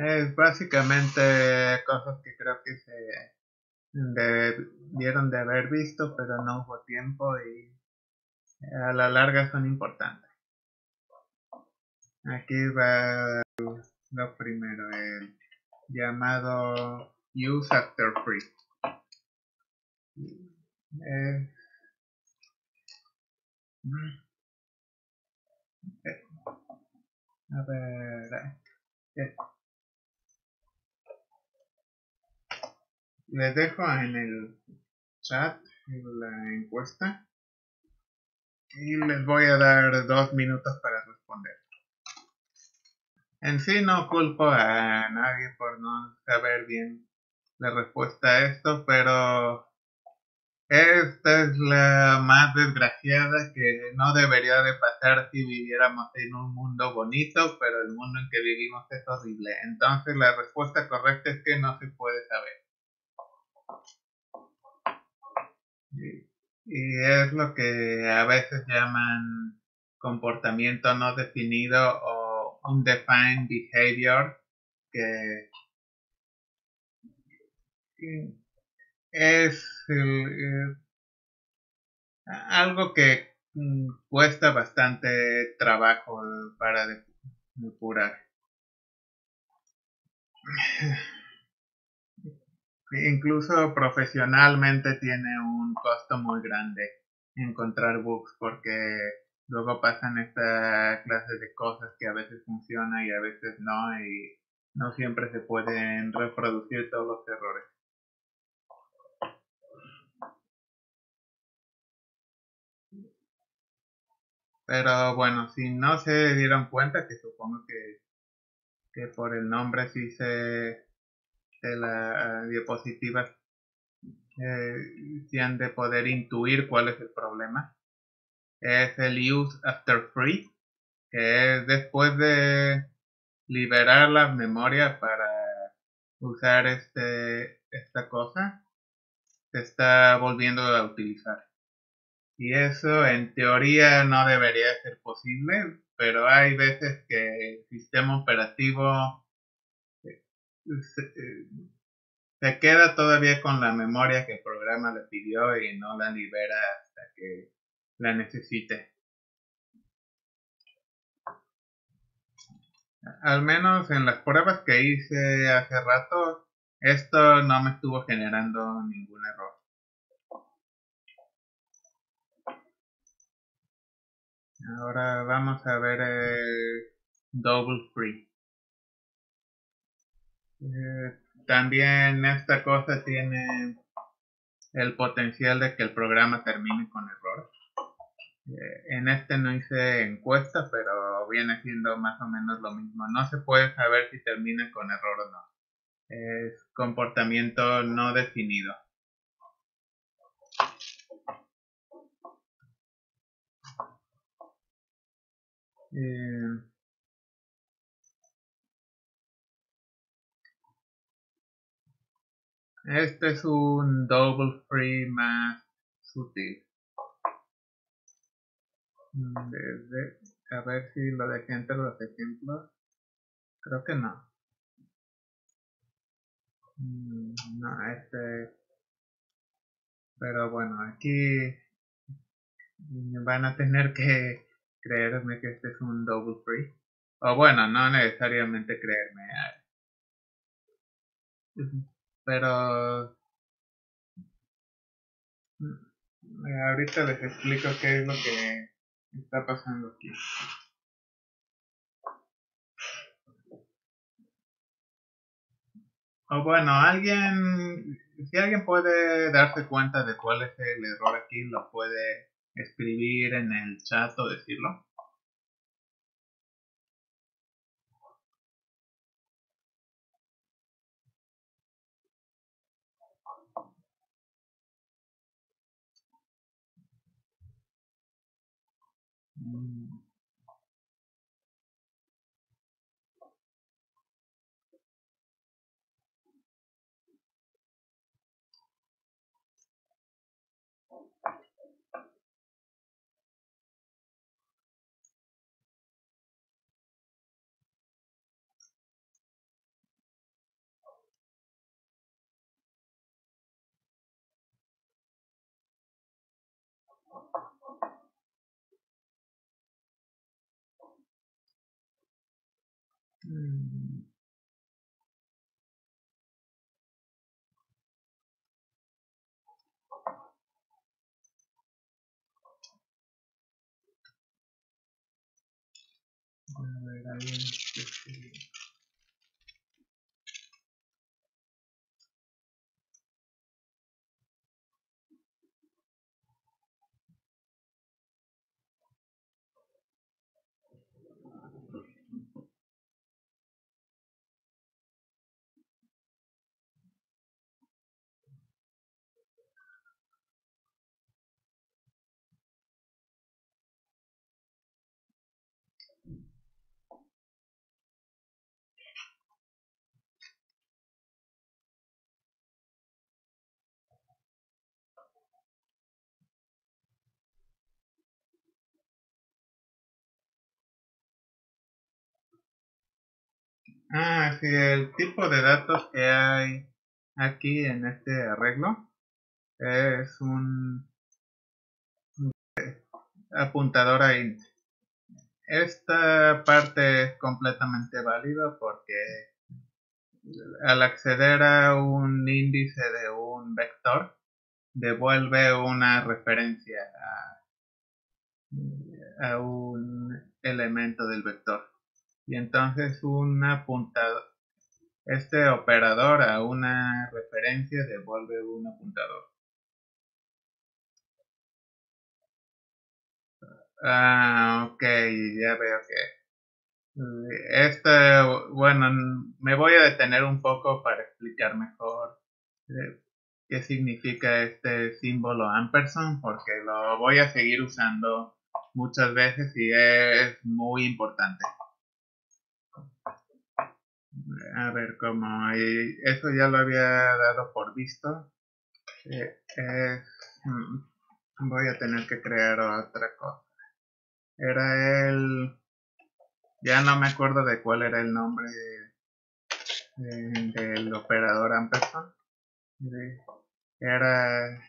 Es básicamente cosas que creo que se debieron de haber visto, pero no hubo tiempo y a la larga son importantes. Aquí va lo primero, el llamado use after free. A ver, eh, les dejo en el chat la encuesta y les voy a dar dos minutos para responder. En sí no culpo a nadie por no saber bien la respuesta a esto, pero esta es la más desgraciada que no debería de pasar si viviéramos en un mundo bonito, pero el mundo en que vivimos es horrible. Entonces la respuesta correcta es que no se puede saber. Y es lo que a veces llaman comportamiento no definido o undefined behavior, que es algo que mm, cuesta bastante trabajo para depurar. Incluso profesionalmente tiene un costo muy grande encontrar bugs porque luego pasan esta clase de cosas que a veces funcionan y a veces no y no siempre se pueden reproducir todos los errores. Pero bueno, si no se dieron cuenta, que supongo que, que por el nombre sí se de la diapositiva eh, han de poder intuir cuál es el problema. Es el use after free, que es después de liberar la memoria para usar este esta cosa, se está volviendo a utilizar. Y eso en teoría no debería ser posible, pero hay veces que el sistema operativo eh, se, queda todavía con la memoria que el programa le pidió y no la libera hasta que la necesite. Al menos en las pruebas que hice hace rato, esto no me estuvo generando ningún error. Ahora vamos a ver el double free. Eh, también esta cosa tiene el potencial de que el programa termine con error. Eh, en este no hice encuesta, pero viene siendo más o menos lo mismo. No se puede saber si termina con error o no. Es comportamiento no definido. Eh, este es un double free más sutil. Mm, a ver si lo dejé entre los ejemplos. Creo que no. Mm, no, este. Pero bueno, aquí van a tener que creerme que este es un double free. O bueno, no necesariamente creerme. Pero mm, ahorita les explico qué es lo que está pasando aquí. O bueno, alguien, si alguien puede darse cuenta de cuál es el error aquí, lo puede escribir en el chat o decirlo. Mm. Mm. A ver, alguien Ah, sí, el tipo de datos que hay aquí en este arreglo es un apuntador a int. Esta parte es completamente válida porque al acceder a un índice de un vector devuelve una referencia a, a un elemento del vector y entonces un apuntador este operador a una referencia devuelve un apuntador. Ah ok ya veo que este bueno me voy a detener un poco para explicar mejor eh, qué significa este símbolo ampersand porque lo voy a seguir usando muchas veces y es muy importante a ver como eso ya lo había dado por visto mm, voy a tener que crear otra cosa. Era el ya no me acuerdo de cuál era el nombre del operador ampersand. Era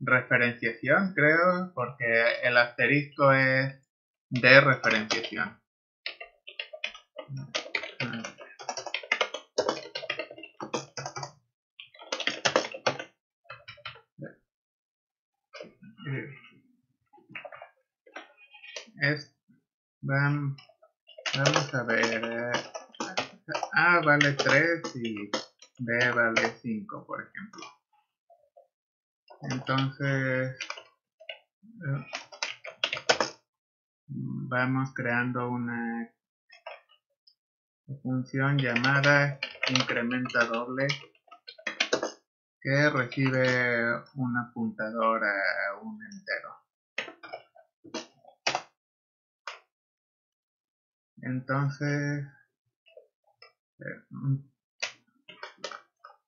referenciación creo porque el asterisco es de referenciación es vamos a ver eh, A vale 3 y B vale 5 por ejemplo. Entonces vamos creando una función llamada incrementa doble que recibe un apuntador a un entero entonces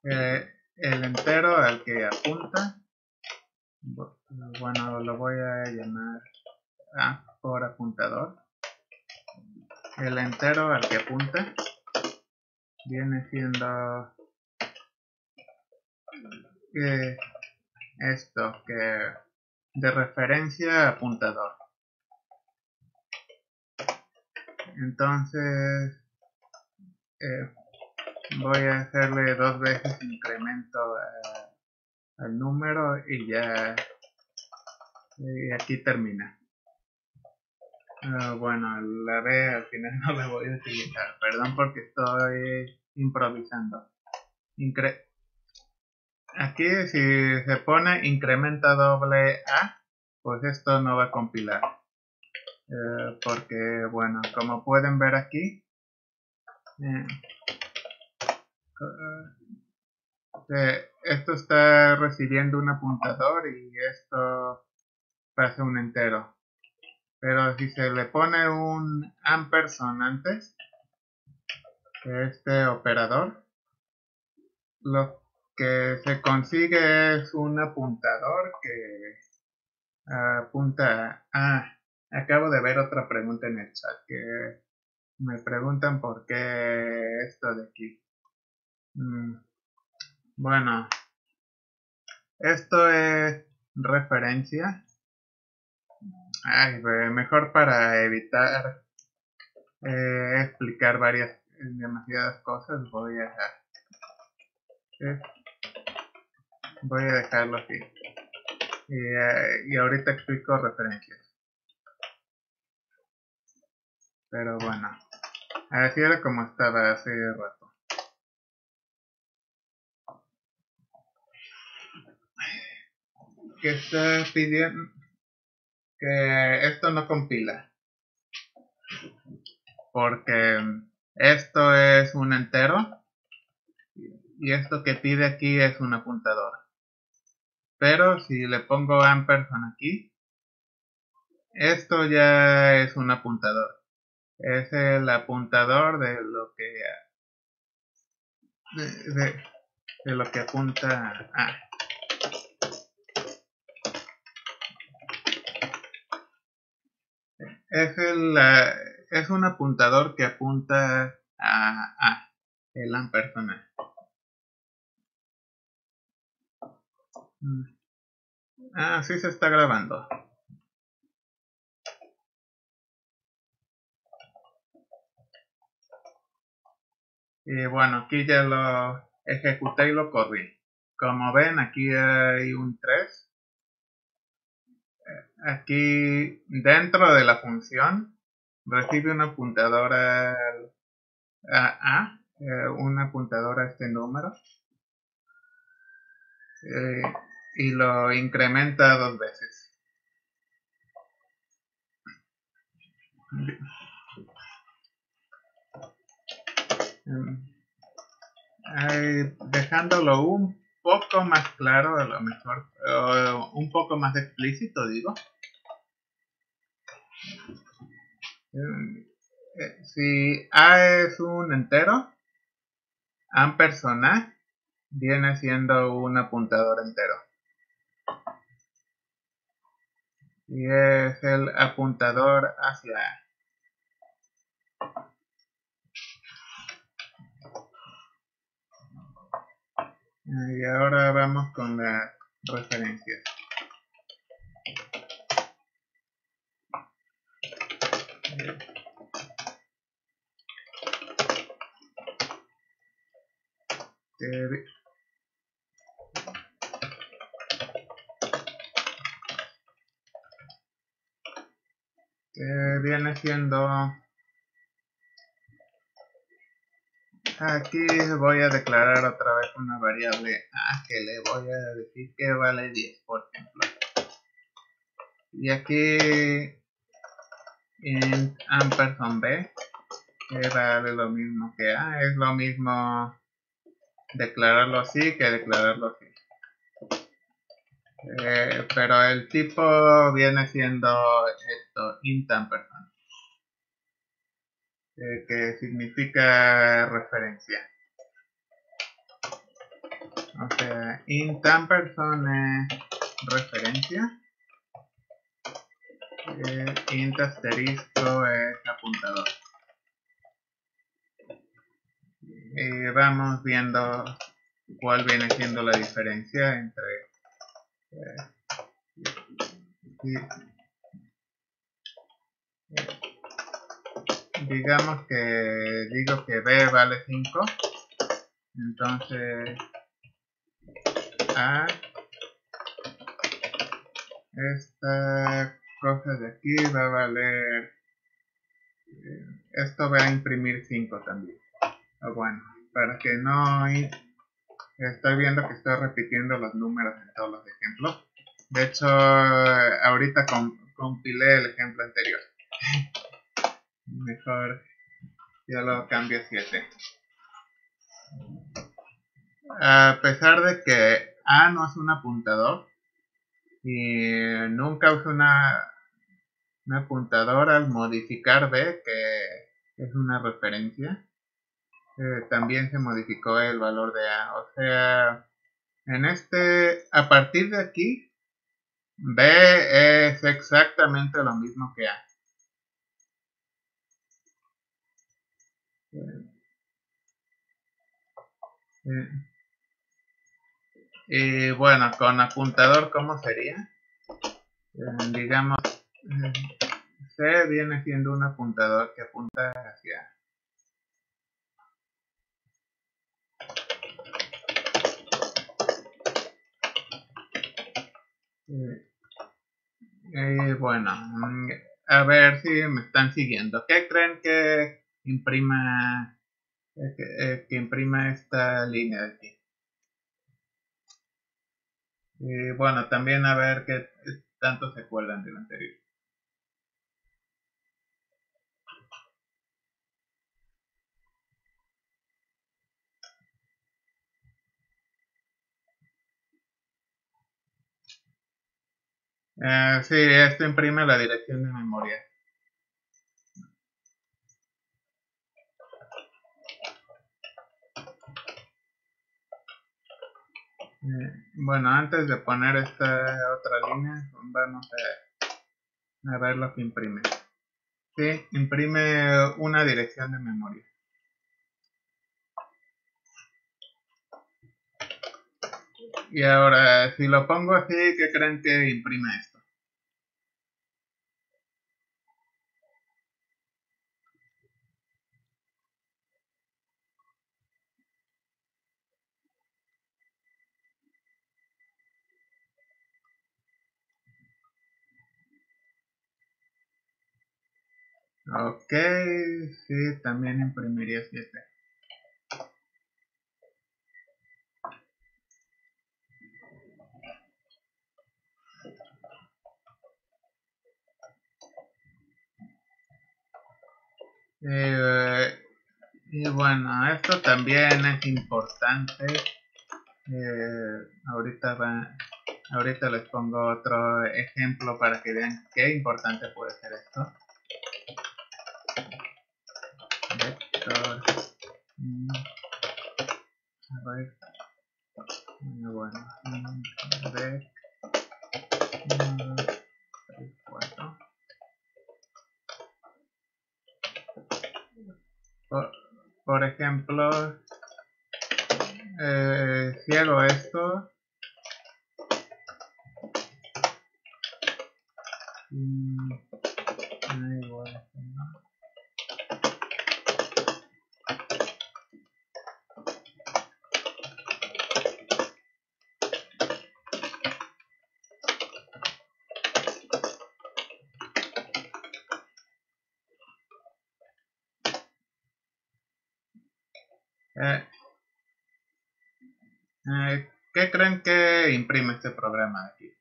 eh, el entero al que apunta bueno lo voy a llamar A por apuntador. El entero al que apunta viene siendo eh, esto que de referencia apuntador entonces eh, voy a hacerle dos veces incremento al número y ya y aquí termina. Ah, bueno la B al final no la voy a utilizar. Perdón porque estoy improvisando. Aquí si se pone incrementa doble A pues esto no va a compilar eh, porque bueno como pueden ver aquí eh, eh, esto está recibiendo un apuntador y esto pasa un entero. Pero si se le pone un ampersand antes este operador lo que se consigue es un apuntador que apunta a Acabo de ver otra pregunta en el chat que me preguntan por qué esto de aquí. Mm, bueno, esto es referencia Ay, mejor para evitar eh, explicar varias, demasiadas cosas, voy a, eh, voy a dejarlo así. Y, eh, y ahorita explico referencias. Pero bueno, así era como estaba hace rato. Que está pidiendo que esto no compila. Porque esto es un entero y esto que pide aquí es un apuntador. Pero si le pongo ampersand aquí, esto ya es un apuntador. Es el apuntador de lo que de, lo que apunta a. Es, el, es un apuntador que apunta a, a el ampersand. Mm. Ah, sí se está grabando. Y bueno, aquí ya lo ejecuté y lo corrí. Como ven, aquí hay un 3. Eh, aquí dentro de la función recibe una apuntadora a, a eh, una apuntadora a este número. Eh, y lo incrementa dos veces. Dejándolo un poco más claro, a lo mejor, un poco más explícito, digo. Eh, si A es un entero, ampersand viene siendo un apuntador entero. Y es el apuntador hacia A. Y ahora vamos con las referencias. que viene siendo Aquí voy a declarar otra vez una variable A que le voy a decir que vale 10, por ejemplo. Y aquí en ampersand B que vale lo mismo que A, es lo mismo declararlo así que declararlo así. Eh, pero el tipo viene siendo esto, int ampersand. Eh, que significa referencia. O sea, int ampersand es referencia. Eh, int asterisco es apuntador. Y vamos viendo cuál viene siendo la diferencia entre eh, digamos que digo que B vale 5 entonces A esta cosa de aquí va a valer eh, esto va a imprimir 5 también. Ah, bueno para que no estoy viendo que estoy repitiendo los números en todos los ejemplos. De hecho ahorita compilé el ejemplo anterior mejor ya lo cambio a 7 a pesar de que A no es un apuntador y nunca uso una, un apuntador al modificar B que es una referencia eh, también se modificó el valor de A. O sea en este a partir de aquí B es exactamente lo mismo que A Y bueno, con apuntador, ¿cómo sería? Eh, digamos, C viene siendo un apuntador que apunta hacia eh, bueno, mm, a ver si me están siguiendo. ¿Qué creen que imprima eh, que, imprima esta línea de aquí? Y bueno, también a ver qué tanto se acuerdan del anterior. Eh, sí, esto imprime la dirección de memoria. Bueno, antes de poner esta otra línea, vamos a, a ver lo que imprime. Sí, imprime una dirección de memoria. Y ahora, si lo pongo así, ¿qué creen que imprime esto? Ok, sí, también imprimiría 7. Eh, y bueno, esto también es importante. Eh, ahorita va, ahorita les pongo otro ejemplo para que vean qué importante puede ser esto. Vector. Mm, a ver. Bueno, vec. Mm, por, ejemplo, eh, si esto, mm, Eh, eh, ¿Qué creen que imprime este programa de aquí?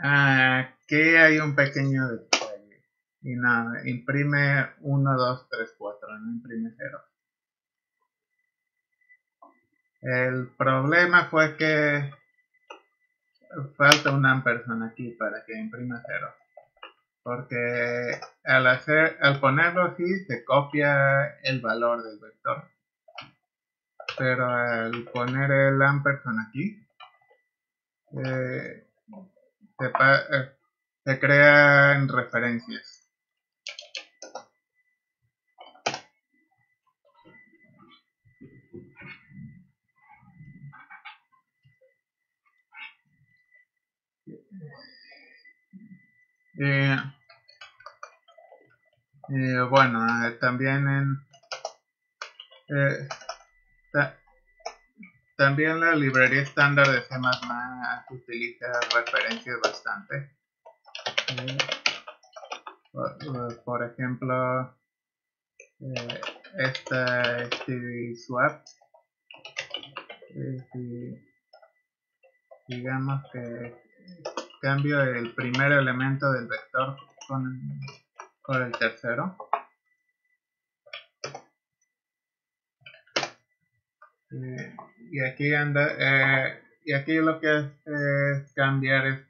Ah, aquí hay un pequeño y nada, imprime 1, 2, 3, 4, no imprime 0. El problema fue que falta un ampersand aquí para que imprima 0. Porque al, hacer, al ponerlo así se copia el valor del vector. Pero al poner el ampersand aquí, eh, se, eh, se crean referencias. Eh, eh, bueno, eh, también en también la librería estándar de C++ utiliza referencias bastante. Por, ejemplo, esta este swap digamos que cambio el primer elemento del vector con, con el tercero. Eh, y aquí anda, eh, y aquí lo que es cambiar es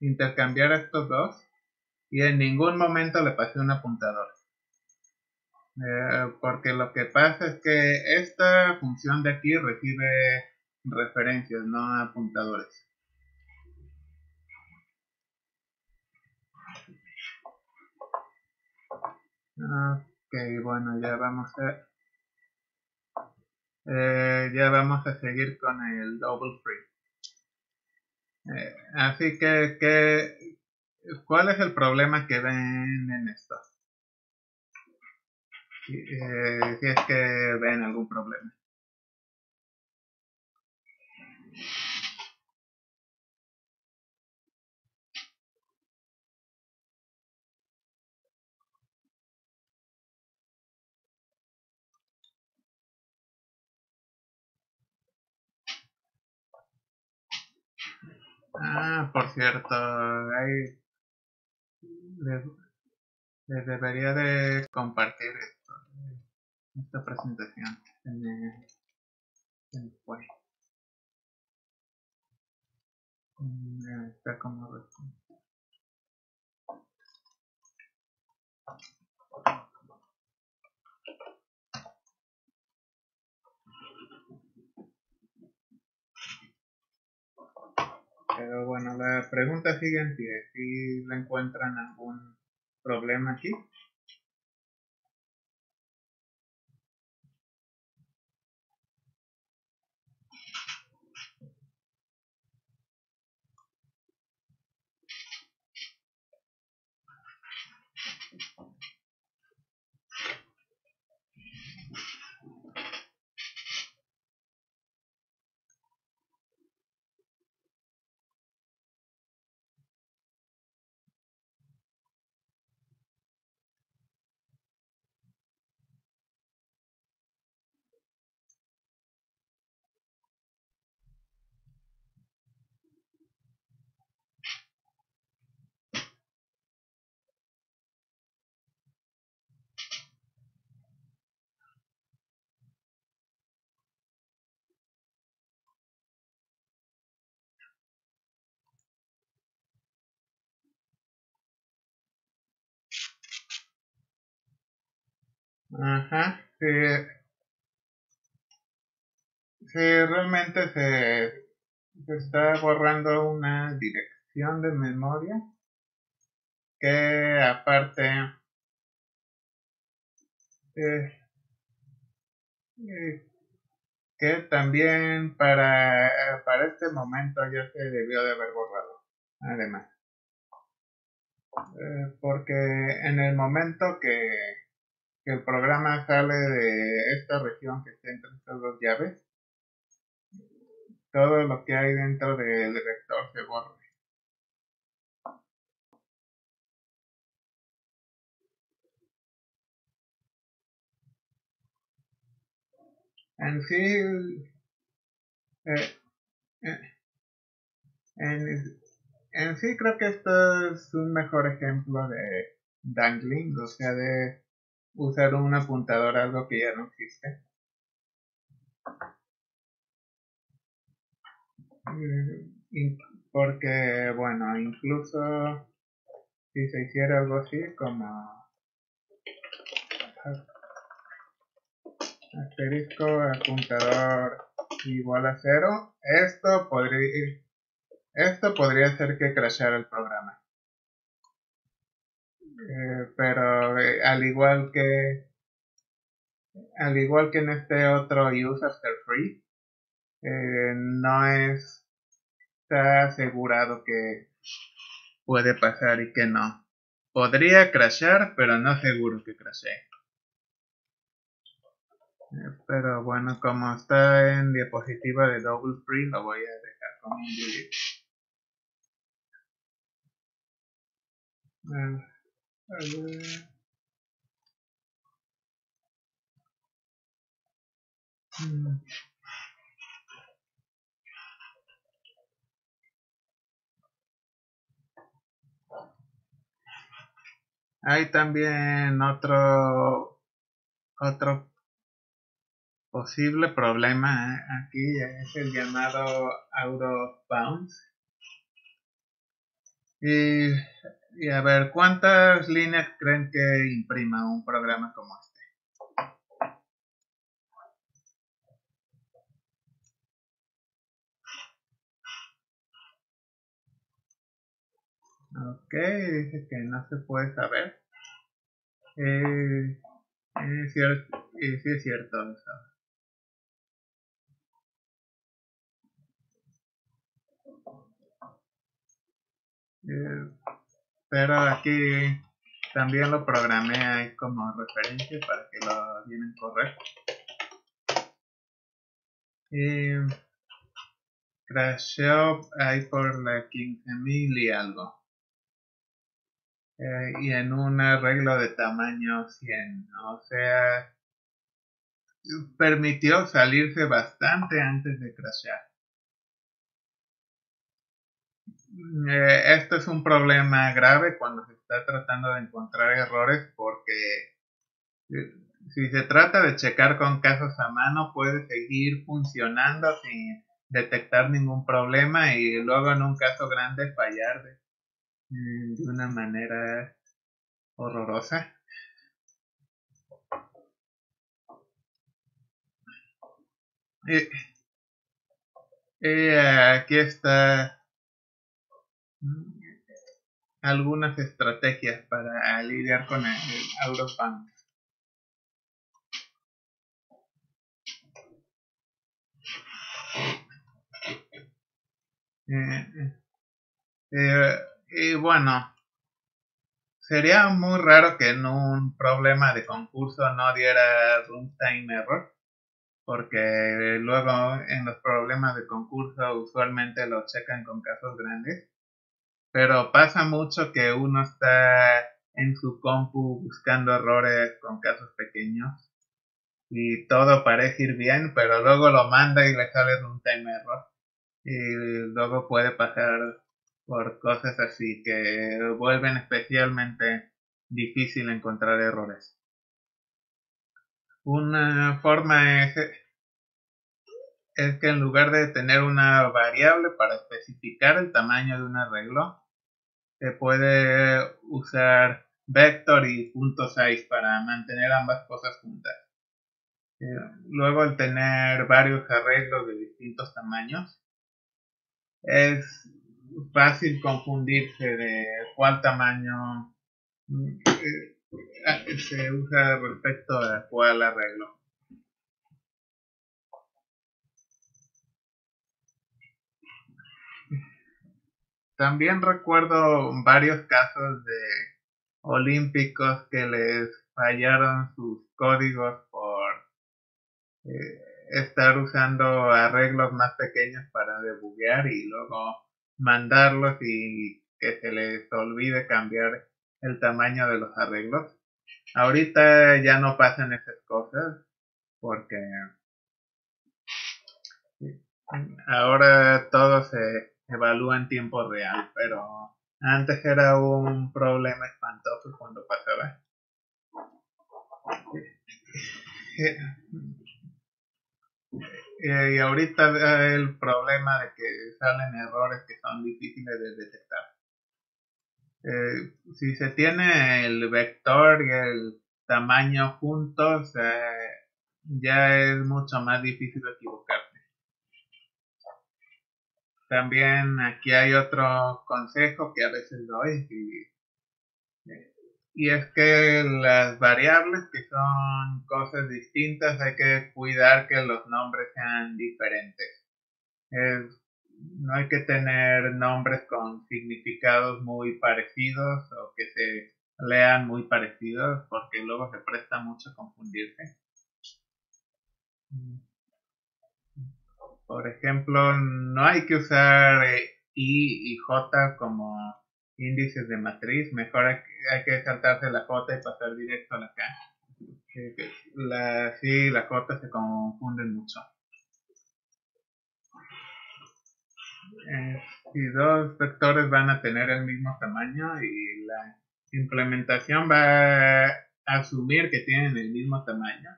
intercambiar estos dos y en ningún momento le pasé un apuntador. Eh, porque lo que pasa es que esta función de aquí recibe referencias, no apuntadores. Ok, bueno, ya vamos a... Eh, ya vamos a seguir con el double free. Eh, así que, que, ¿cuál es el problema que ven en esto? Eh, si es que ven algún problema. Ah, por cierto, ahí les, debería de compartir esto, esta presentación en el, en mm, Está como Pero bueno, la pregunta sigue en pie. Si le encuentran algún problema aquí. Ajá, sí. Sí, realmente se, se está borrando una dirección de memoria que aparte eh, eh, que también para, para este momento ya se debió de haber borrado además eh, porque en el momento que el programa sale de esta región que está entre estas dos llaves, todo lo que hay dentro del vector se borra. En sí, eh, eh, en sí creo que esto es un mejor ejemplo de dangling, o sea, de usar un apuntador algo que ya no existe. Mm, porque, bueno, incluso si se hiciera algo así como asterisco apuntador igual a cero, esto podría esto podría hacer que crashara el programa. Eh, pero al igual que al igual que en este otro use after free eh, no es está asegurado que puede pasar y que no. Podría crashar pero no seguro que crashee. Pero bueno como está en diapositiva de double free lo voy a dejar como un delete Mm. Hay también otro otro posible problema ¿eh? aquí es el llamado out of bounds y y a ver, ¿cuántas líneas creen que imprima un programa como este? Ok, dice que no se puede saber. Eh, es cierto, sí es cierto. Eh, pero aquí también lo programé ahí como referencia para que lo vienen correcto. Y crasheó ahí por la 15.000 y algo. Eh, y en un arreglo de tamaño 100, o sea, permitió salirse bastante antes de crashear. Eh, esto es un problema grave cuando se está tratando de encontrar errores porque eh, si se trata de checar con casos a mano puede seguir funcionando sin detectar ningún problema y luego en un caso grande fallar de una manera horrorosa. Y, y aquí está algunas estrategias para lidiar con el, Eurofund. Eh, eh, y bueno, sería muy raro que en un problema de concurso no diera runtime error, porque luego en los problemas de concurso usualmente lo checan con casos grandes pero pasa mucho que uno está en su compu buscando errores con casos pequeños y todo parece ir bien, pero luego lo manda y le sale un time error y luego puede pasar por cosas así que vuelven especialmente difícil encontrar errores. Una forma es, es que en lugar de tener una variable para especificar el tamaño de un arreglo, se puede usar vector y punto size para mantener ambas cosas juntas. Eh, luego el tener varios arreglos de distintos tamaños es fácil confundirse de cuál tamaño eh, se usa respecto a cuál arreglo. También recuerdo varios casos de olímpicos que les fallaron sus códigos por eh, estar usando arreglos más pequeños para debuguear y luego mandarlos y que se les olvide cambiar el tamaño de los arreglos. Ahorita ya no pasan esas cosas porque ahora todo se evalúa en tiempo real, pero antes era un problema espantoso cuando pasaba. Eh, y ahorita el problema de que salen errores que son difíciles de detectar. Eh, si se tiene el vector y el tamaño juntos, eh, ya es mucho más difícil equivocarse. También aquí hay otro consejo que a veces doy y, y es que las variables que son cosas distintas hay que cuidar que los nombres sean diferentes. no hay que tener nombres con significados muy parecidos o que se lean muy parecidos porque luego se presta mucho a confundirse. Por ejemplo, no hay que usar eh, I y J como índices de matriz, mejor hay, que saltarse la J y pasar directo a la K. La y la J se confunden mucho. Eh, si dos vectores van a tener el mismo tamaño y la implementación va a asumir que tienen el mismo tamaño,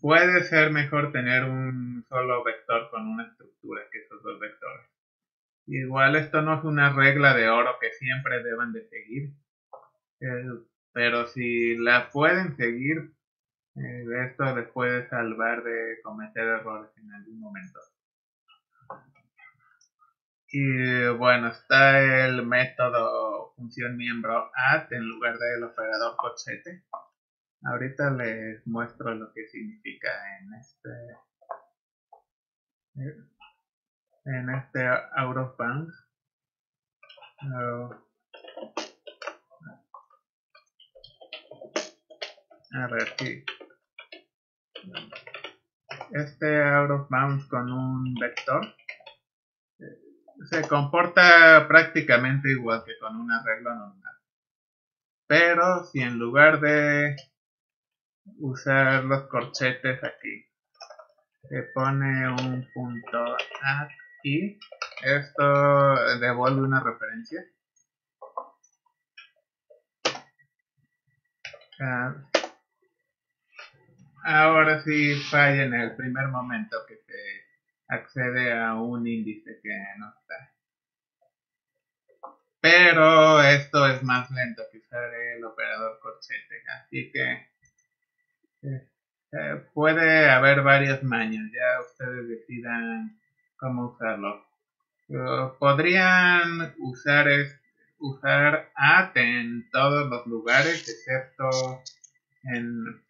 puede ser mejor tener un solo vector con una estructura que esos dos vectores. Igual esto no es una regla de oro que siempre deben de seguir, eh, pero si la pueden seguir, eh, esto les puede salvar de cometer errores en algún momento. Y bueno, está el método función miembro add en lugar del operador cochete. Ahorita les muestro lo que significa en este en este out of bounds. a ver si este out of bounds con un vector se comporta prácticamente igual que con un arreglo normal. Pero si en lugar de usar los corchetes aquí se pone un punto aquí, esto devuelve una referencia. Ah, ahora sí falla en el primer momento que se accede a un índice que no está. Pero esto es más lento que usar el operador corchete, así que eh, puede haber varios maños, ya ustedes decidan cómo usarlo. podrían usar usar at en todos los lugares excepto en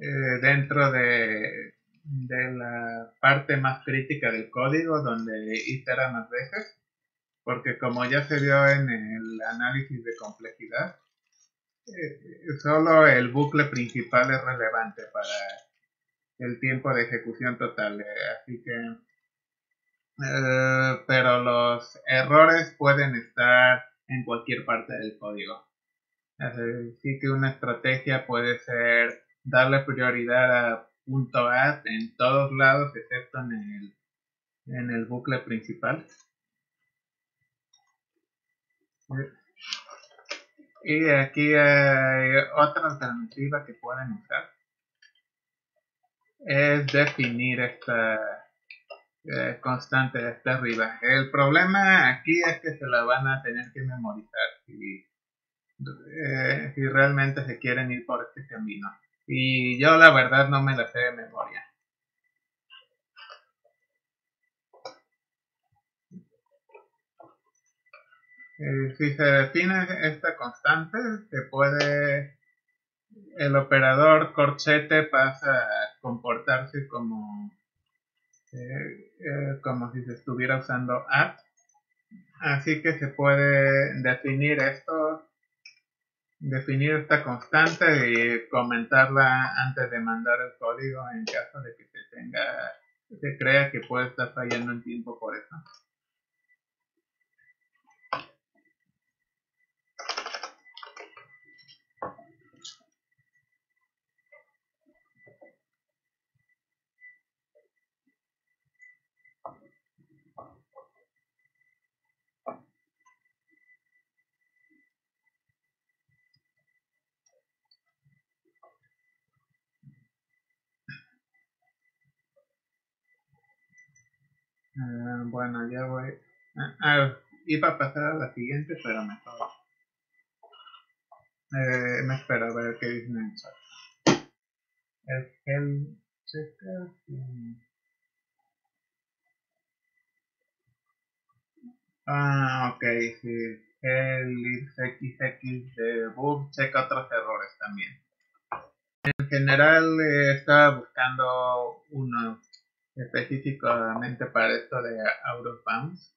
eh, dentro de la parte más crítica del código donde itera más veces, porque como ya se vio en el análisis de complejidad, eh, solo el bucle principal es relevante para el tiempo de ejecución total, así que eh, pero los errores pueden estar en cualquier parte del código. Así que una estrategia puede ser darle prioridad a punto en todos lados excepto en el, en el bucle principal. Y aquí hay otra alternativa que pueden usar. Es definir esta eh, constante de esta arriba. El problema aquí es que se la van a tener que memorizar si, eh, si realmente se quieren ir por este camino. Y yo la verdad no me la sé de memoria. Eh, si se define esta constante, se puede. El operador corchete pasa a comportarse como. Eh, como si se estuviera usando add. Así que se puede definir esto definir esta constante y comentarla antes de mandar el código en caso de que se tenga se crea que puede estar fallando en tiempo por eso. Eh, bueno, ya voy. Ah, iba a pasar a la siguiente, pero mejor. Eh, me espero a ver qué dice en el El checker. Ah, ok, sí. El XX de bug checa otros errores también. En general eh, estaba buscando uno específicamente para esto de out of bounds.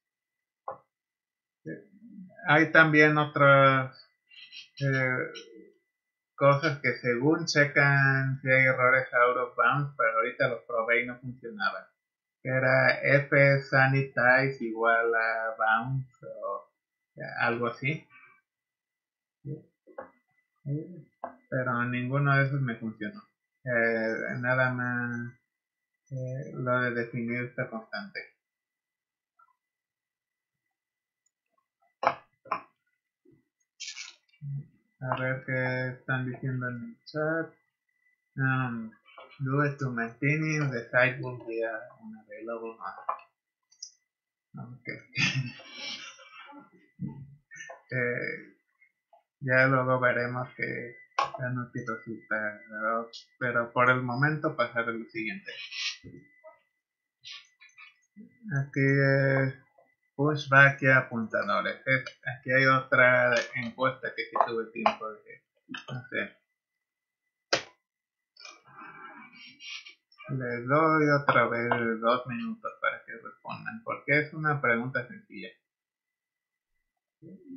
Hay también otras eh, cosas que según checan si hay errores out of bounds, pero ahorita los probé y no funcionaban. Era f sanitize igual a bounds o algo así. Pero ninguno de esos me funcionó. Eh, nada más eh, lo de definir esta constante. A ver qué están diciendo en el chat. Um, do it to maintaining the site will be unavailable. Okay. eh, ya luego veremos que ya no resulta, pero, pero por el momento pasar a lo siguiente. Aquí pushback y apuntadores. aquí hay otra encuesta que si tuve tiempo de hacer. Les doy otra vez dos minutos para que respondan, porque es una pregunta sencilla.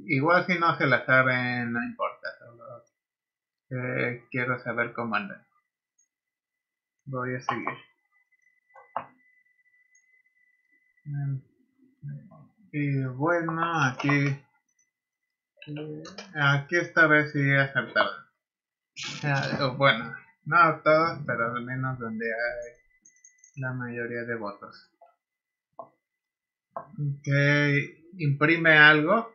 Igual si no se la saben, no importa, solo eh, quiero saber cómo andan. Voy a seguir. Y bueno, aquí, eh, aquí esta vez sí acertaron. Ah, bueno, no todos, pero al menos donde hay la mayoría de votos. Que imprime algo.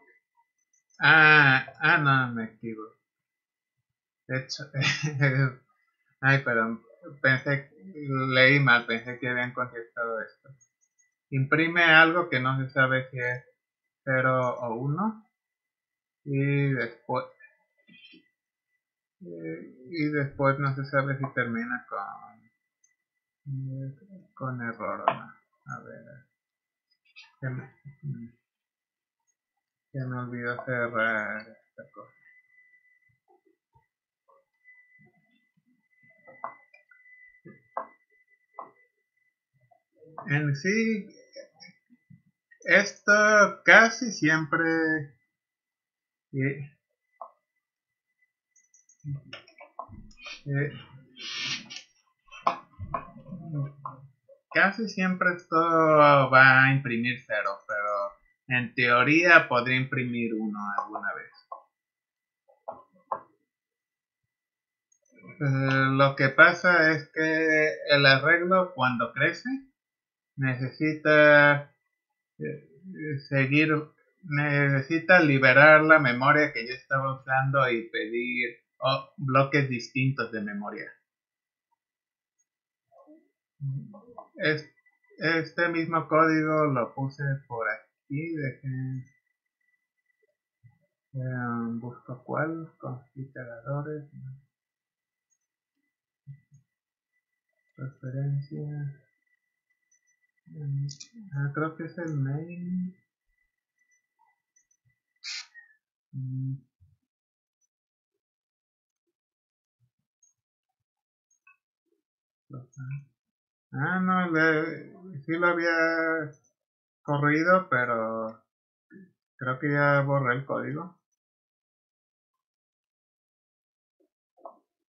Ah, ah, no, me equivoco. De hecho, ay, perdón, pensé, leí mal, pensé que habían contestado esto. Imprime algo que no se sabe si es 0 o 1 y después y después no se sabe si termina con con error o no. A ver. Se me, se me olvidó cerrar esta cosa. En sí, esto casi siempre casi siempre esto va a imprimir cero, pero en teoría podría imprimir uno alguna vez. Eh, lo que pasa es que el arreglo cuando crece necesita eh, seguir, necesita liberar la memoria que yo estaba usando y pedir oh, bloques distintos de memoria. este mismo código lo puse por aquí, dejen, um, busco cuál, con iteradores, Ah, creo que es el main. Mm. Ah, no, le, sí lo había corrido, pero creo que ya borré el código.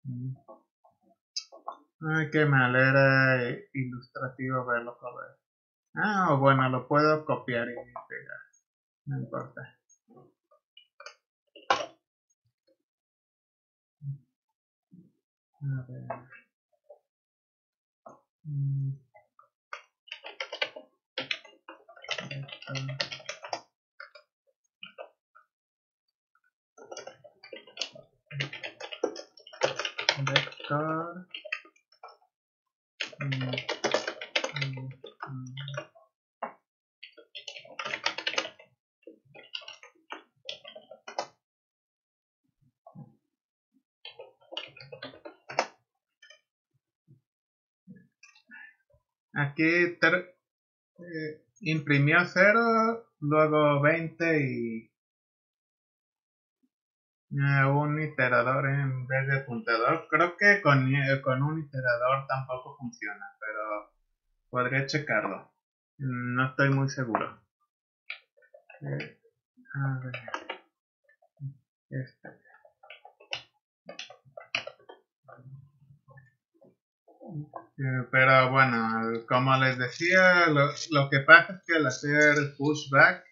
Mm. Ay, qué mal, era ilustrativo verlo correr. Ah, bueno, lo puedo copiar y pegar. No importa. Mm. Aquí eh, imprimió 0, luego 20 y eh, un iterador en vez de apuntador. Creo que con, eh, con un iterador tampoco funciona, pero podría checarlo. No estoy muy seguro. a ver. Este. Pero bueno, como les decía, lo, que pasa es que al hacer pushback,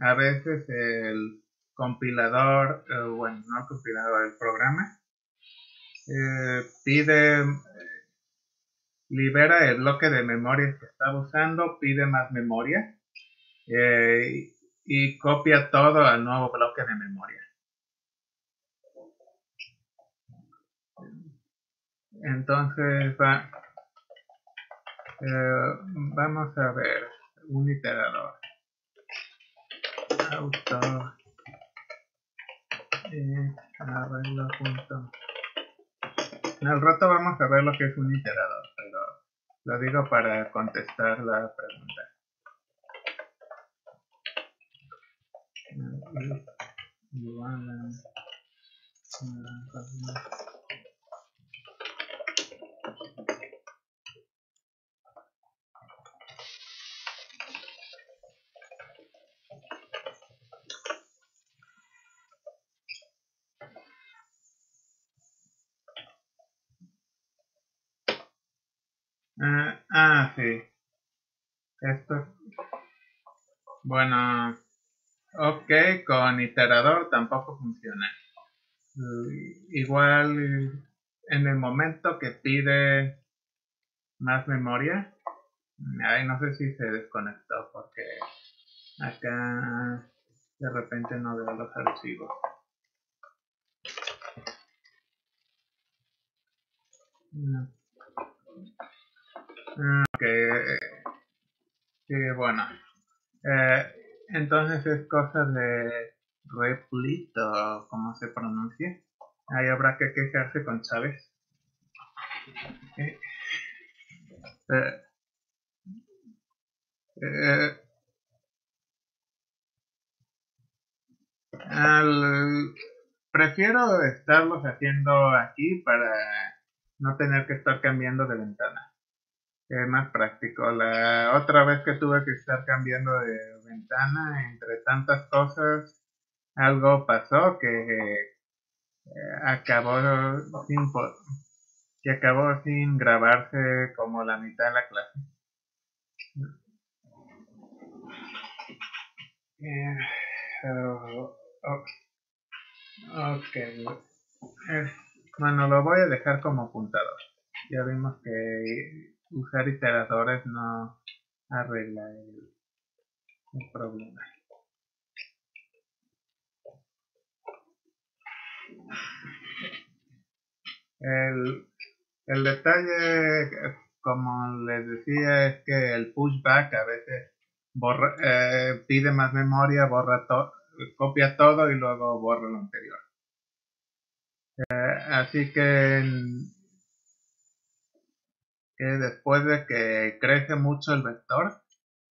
a veces el compilador, eh, bueno, no el compilador, el programa, eh, pide, libera el bloque de memoria que estaba usando, pide más memoria y copia todo al nuevo bloque de memoria. Entonces va, eh, vamos a ver un iterador. Auto y arreglo punto. En el rato vamos a ver lo que es un iterador, pero lo digo para contestar la pregunta Ah, ah, sí. Esto. Bueno. Ok, con iterador tampoco funciona. Igual en el momento que pide más memoria. Ay, no sé si se desconectó porque acá de repente no veo los archivos. Ok, sí, bueno. Eh, entonces es cosa de Replit o como se pronuncia. Ahí habrá que quejarse con Chávez. Eh, eh, prefiero estarlos haciendo aquí para no tener que estar cambiando de ventana es más práctico. La otra vez que tuve que estar cambiando de ventana, entre tantas cosas, algo pasó que eh, acabó sin que acabó sin grabarse como la mitad de la clase. Eh, ok. Eh, bueno, lo voy a dejar como apuntador. Ya vimos que usar iteradores no arregla el, problema. El, el detalle, como les decía, es que el pushback a veces borra, eh, pide más memoria, borra todo, copia todo y luego borra lo anterior. Eh, así que que después de que crece mucho el vector,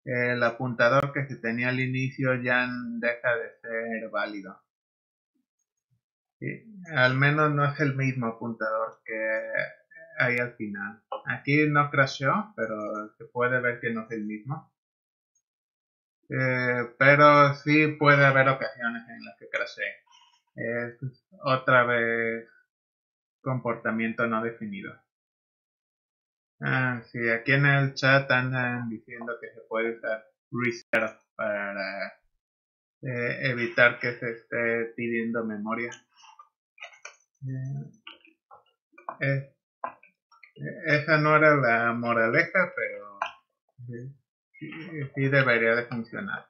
el apuntador que se tenía al inicio ya deja de ser válido. al menos no es el mismo apuntador que hay al final. Aquí no crashó, pero se puede ver que no es el mismo. Eh, pero sí puede haber ocasiones en las que crashé. Es otra vez comportamiento no definido. Ah, sí, aquí en el chat andan diciendo que se puede usar reserve para eh, evitar que se esté pidiendo memoria. Eh, eh, esa no era la moraleja, pero sí debería de funcionar.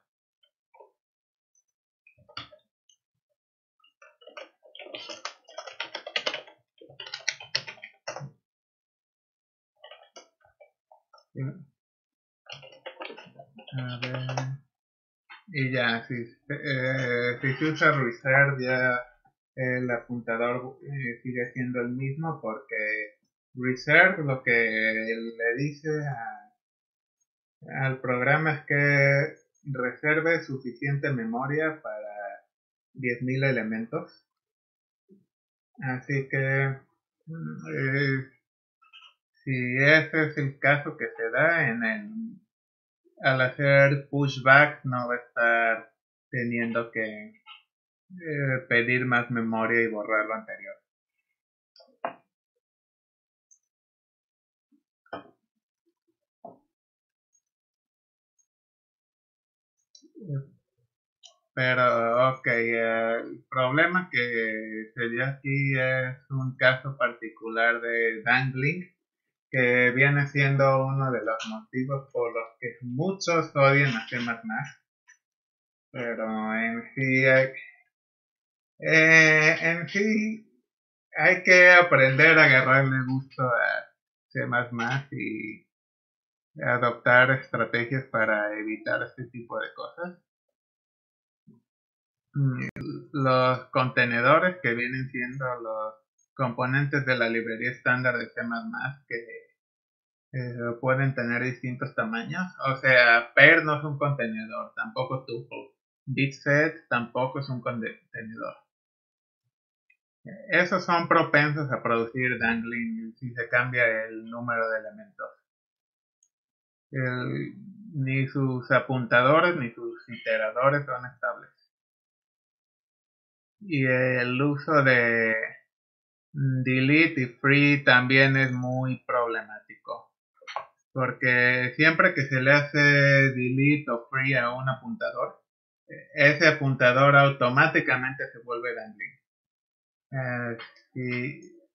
A. Y ya, si, eh, si se usa reserve ya el apuntador eh, sigue siendo el mismo porque reserve lo que le dice al programa es que reserve suficiente memoria para 10.000 elementos. Así que mm, eh, si ese es el caso que se da en el al hacer pushback no va a estar teniendo que eh, pedir más memoria y borrar lo anterior. Pero, ok, el problema que se dio aquí es un caso particular de dangling que viene siendo uno de los motivos por los que muchos odian a C++. Pero en sí hay, eh, en sí hay que aprender a agarrarle gusto a C++ y adoptar estrategias para evitar este tipo de cosas. Mm, los contenedores que vienen siendo los componentes de la librería estándar de C++ que eh, pueden tener distintos tamaños. O sea, PER no es un contenedor, tampoco tuple. bitset tampoco es un contenedor. Esos son propensos a producir dangling si se cambia el número de elementos. ni sus apuntadores ni sus iteradores son estables. Y el uso de delete y free también es muy problemático. Porque siempre que se le hace delete o free a un apuntador, ese apuntador automáticamente se vuelve dangling.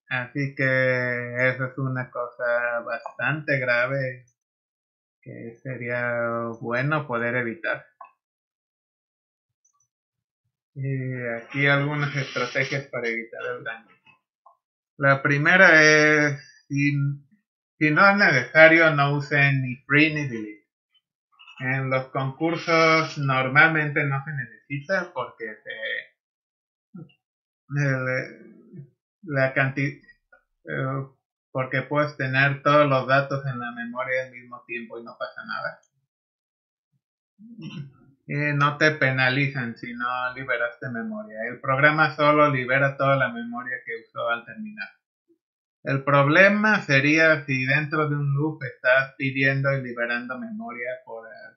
así que eso es una cosa bastante grave que sería bueno poder evitar. Y aquí algunas estrategias para evitar el daño. La primera es, si, no es necesario, no usen ni free ni delete. En los concursos normalmente no se necesita porque la cantidad, eh, porque puedes tener todos los datos en la memoria al mismo tiempo y no pasa nada no te penalizan si no liberaste memoria. El programa solo libera toda la memoria que usó al terminar. El problema sería si dentro de un loop estás pidiendo y liberando memoria por eh,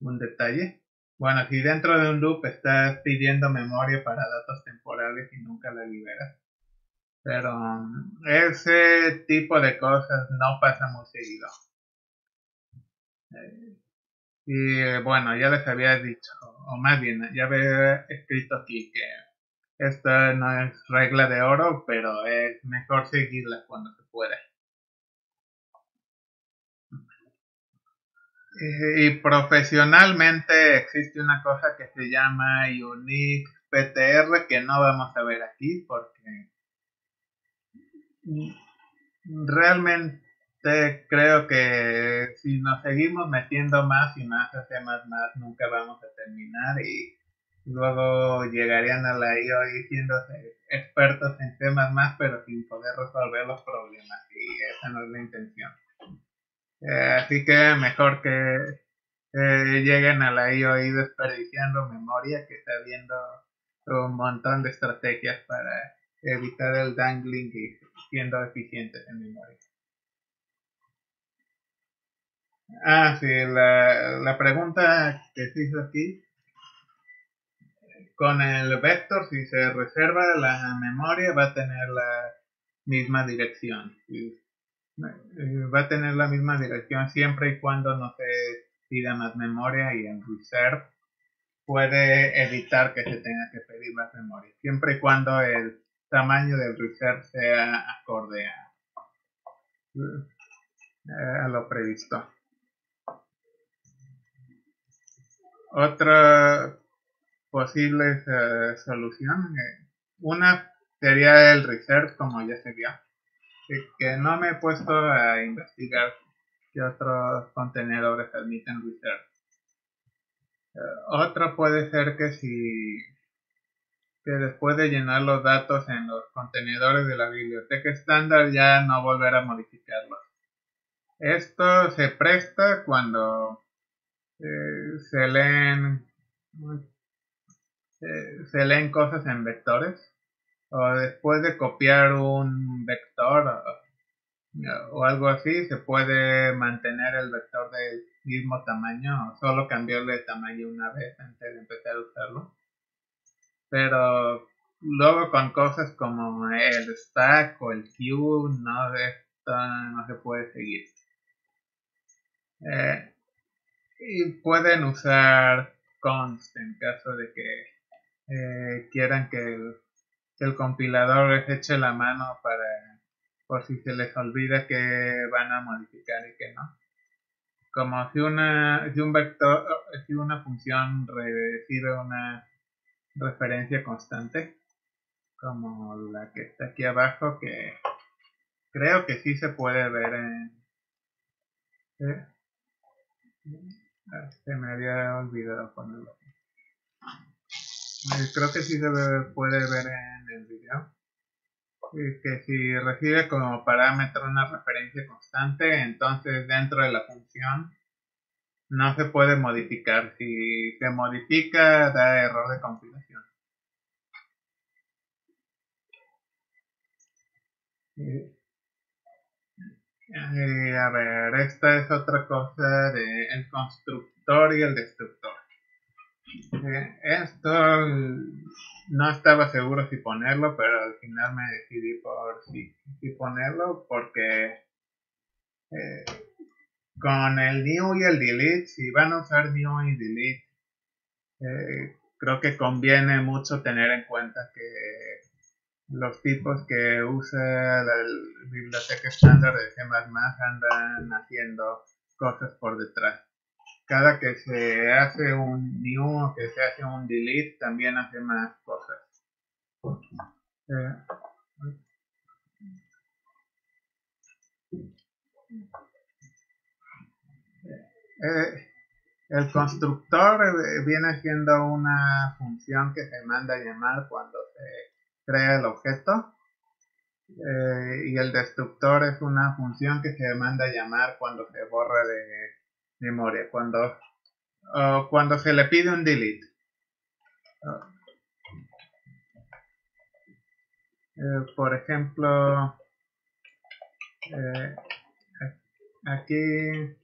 un detalle. Bueno, si dentro de un loop estás pidiendo memoria para datos temporales y nunca la liberas. Pero ese tipo de cosas no pasa muy seguido. Eh, y eh, bueno, ya les había dicho, o más bien, ya había escrito aquí que esta no es regla de oro, pero es mejor seguirla cuando se puede. Y profesionalmente existe una cosa que se llama Unique PTR que no vamos a ver aquí porque realmente creo que si nos seguimos metiendo más y más a temas más, nunca vamos a terminar y luego llegarían a la IO siendo expertos en temas más, pero sin poder resolver los problemas y esa no es la intención. Eh, así que mejor que lleguen a la IOI desperdiciando memoria que está viendo un montón de estrategias para evitar el dangling y siendo eficientes en memoria. Ah, sí, la, la pregunta que se hizo aquí. Con el vector, si se reserva la memoria, va a tener la misma dirección. Va a tener la misma dirección siempre y cuando no se pida más memoria y en reserve puede evitar que se tenga que pedir más memoria. Siempre y cuando el tamaño del reserve sea acorde a, a lo previsto. Otra posible eh, solución, eh, una sería el research, como ya se vio, que, no me he puesto a investigar qué otros contenedores admiten research. Eh, otra puede ser que si que después de llenar los datos en los contenedores de la biblioteca estándar ya no volver a modificarlos. Esto se presta cuando eh, se leen eh, se leen cosas en vectores o después de copiar un vector o, algo así se puede mantener el vector del mismo tamaño o solo cambiarle de tamaño una vez antes de empezar a usarlo. Pero luego con cosas como el stack o el queue no, esto no se puede seguir. Eh, y pueden usar const en caso de que eh, quieran que el, compilador les eche la mano para por si se les olvida que van a modificar y que no como si una si un vector si una función recibe una referencia constante como la que está aquí abajo que creo que sí se puede ver en ¿eh? Se me había olvidado ponerlo. Eh, creo que sí se puede ver en el video. Que si recibe como parámetro una referencia constante, entonces dentro de la función no se puede modificar. Si se modifica, da error de compilación. A ver, esta es otra cosa de el constructor y el destructor. esto no estaba seguro si ponerlo, pero al final me decidí por si, ponerlo porque eh, con el new y el delete, si van a usar new y delete, eh, creo que conviene mucho tener en cuenta que los tipos que usa la biblioteca estándar de C++ andan haciendo cosas por detrás. Cada que se hace un new o que se hace un delete, también hace más cosas. Eh, eh, el constructor eh, viene siendo una función que se manda a llamar cuando crea el objeto. y el destructor es una función que se manda a llamar cuando se borra de memoria, cuando, cuando se le pide un delete. por ejemplo, aquí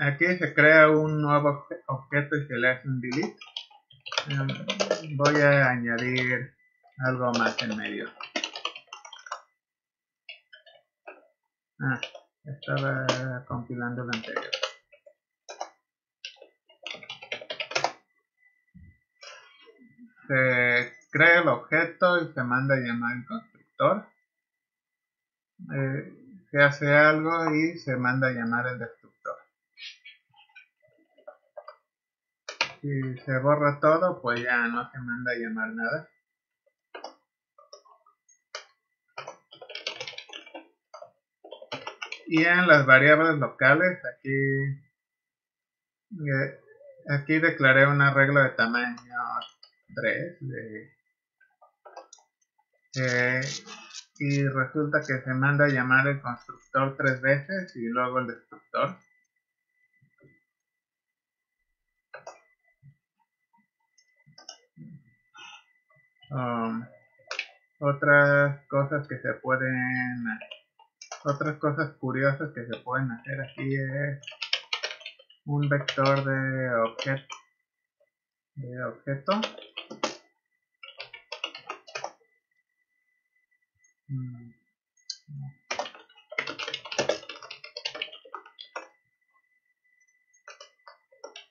Aquí se crea un nuevo objeto y se le hace un delete. Em, voy a añadir algo más en medio. Ah, estaba compilando el anterior. Se crea el objeto y se manda a llamar el constructor. Eh, se hace algo y se manda a llamar el destructor. Si se borra todo, pues ya no se manda a llamar nada. Y en las variables locales, aquí, eh, aquí declaré una regla de tamaño 3 de, eh, y resulta que se manda a llamar el constructor tres veces y luego el destructor. Um, otras cosas que se pueden otras cosas curiosas que se pueden hacer aquí es un vector de objeto de objeto.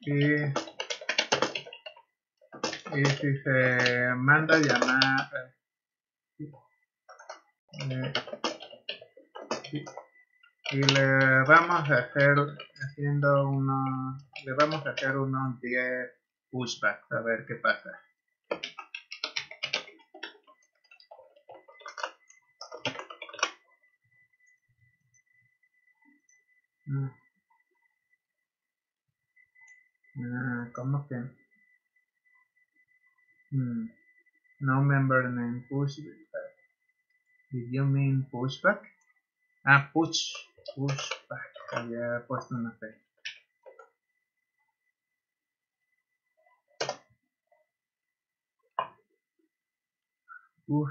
Y, y si se manda a llamar eh, y, le vamos a hacer haciendo uno le vamos a hacer unos 10 pushbacks a ver qué pasa Ah, ¿Cómo que? Hmm. No member name pushback. Did you mean pushback? Ah, push. Pushback. Había puesto una P. Uf.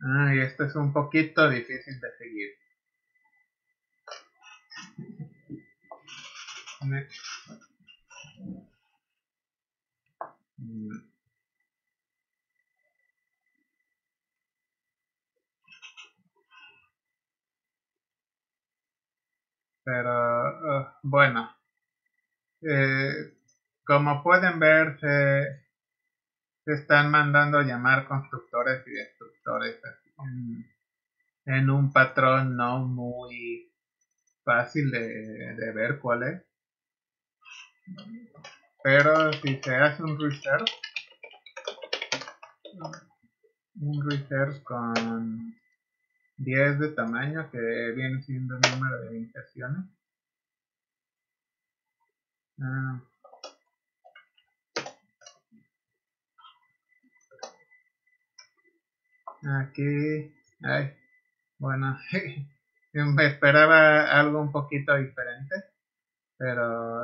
Ah, y esto es un poquito difícil de seguir. Pero uh, bueno, eh, como pueden ver, se, están mandando llamar constructores y destructores en, en un patrón no muy fácil de, de ver cuál es. Pero si se hace un reserve, un reserve con 10 de tamaño que viene siendo el número de inserciones. Ah. Aquí, bueno, me esperaba algo un poquito diferente, pero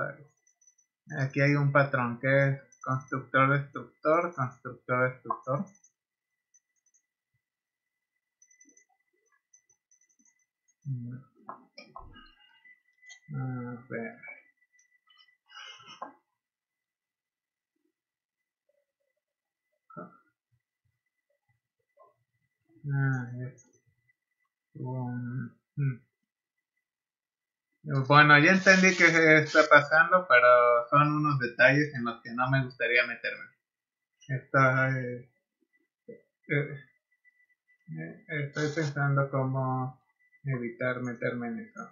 aquí hay un patrón que es constructor, destructor, constructor, destructor. Mm. A mm. Bueno, ya entendí qué está pasando, pero son unos detalles en los que no me gustaría meterme. Estoy, eh, eh, estoy pensando cómo evitar meterme en eso.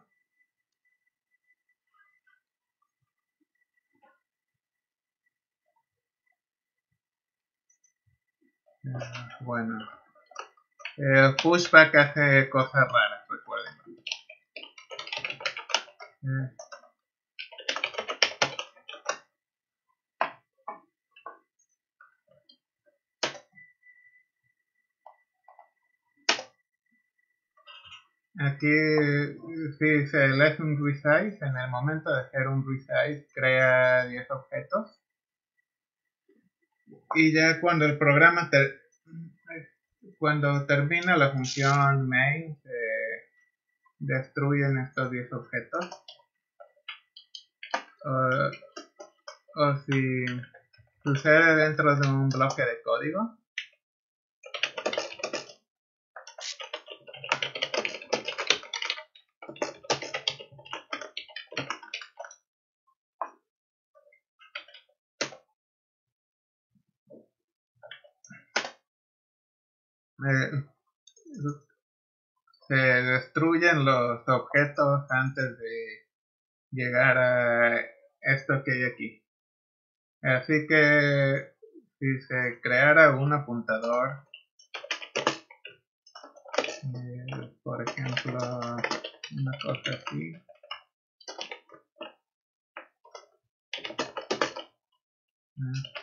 Ah, bueno. El pushback hace cosas raras, recuerden. Aquí si dice lesson resize, en el momento de hacer un resize crea 10 objetos. Y ya cuando el programa te, cuando termina la función main, se destruyen estos 10 objetos. O, si sucede dentro de un bloque de código. Se destruyen los objetos antes de llegar a esto que hay aquí. Así que si se creara un apuntador, eh, por ejemplo, una cosa así. Mm.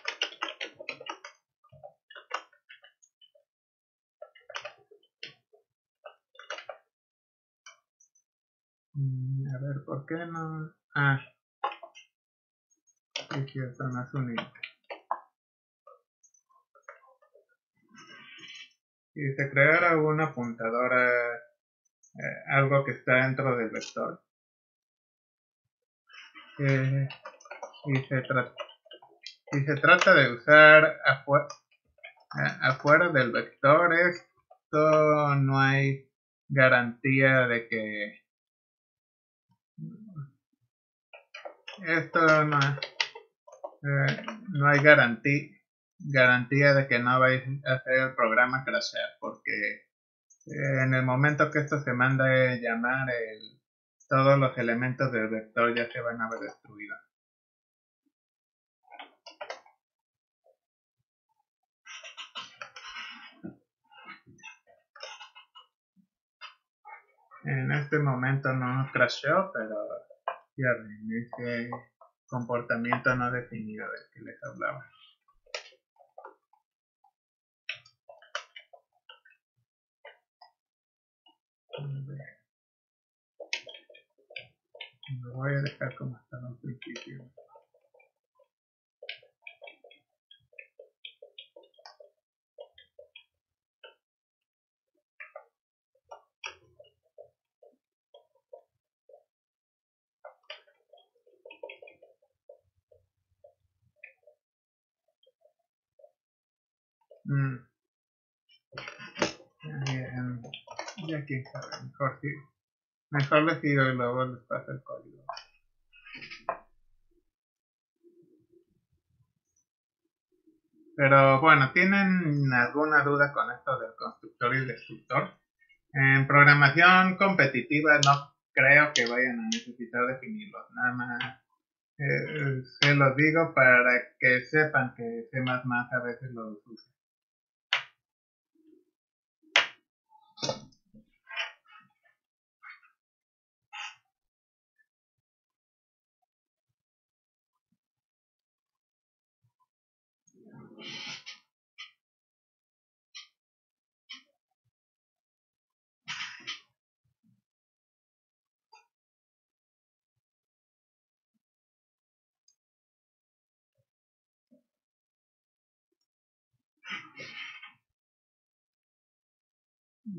Mm, a ver, ¿por qué no? Ah, es cierto, no es un Si se creara una apuntadora, eh, algo que está dentro del vector, eh, y, se si se trata de usar afuera, eh, afuera del vector, esto no hay garantía de que esto no, eh, no hay garantía, garantía de que no vais a hacer el programa crashear porque eh, en el momento que esto se manda a llamar todos los elementos del vector ya se van a ver destruidos. En este momento no crasheó, pero ven, ese comportamiento no definido del que les hablaba. Lo voy a dejar como estaba al principio. Mm. ya quién sabe, mejor, sí, mejor les digo y luego les paso el código. Pero bueno, ¿tienen alguna duda con esto del constructor y destructor? En programación competitiva no creo que vayan a necesitar definirlos, nada más eh, se los digo para que sepan que C++ a veces los usa.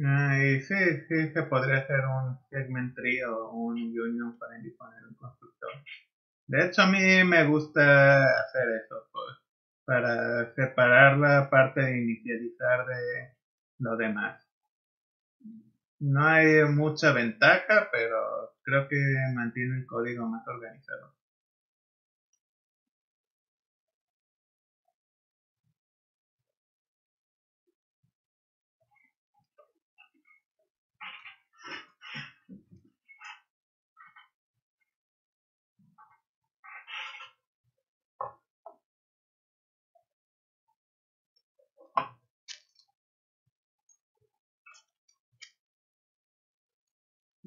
Ah, y sí, sí, se podría hacer un segment o un union para disponer un constructor. De hecho, a mí me gusta hacer eso. Pues para separar la parte de inicializar de lo demás. No hay mucha ventaja, pero creo que mantiene el código más organizado.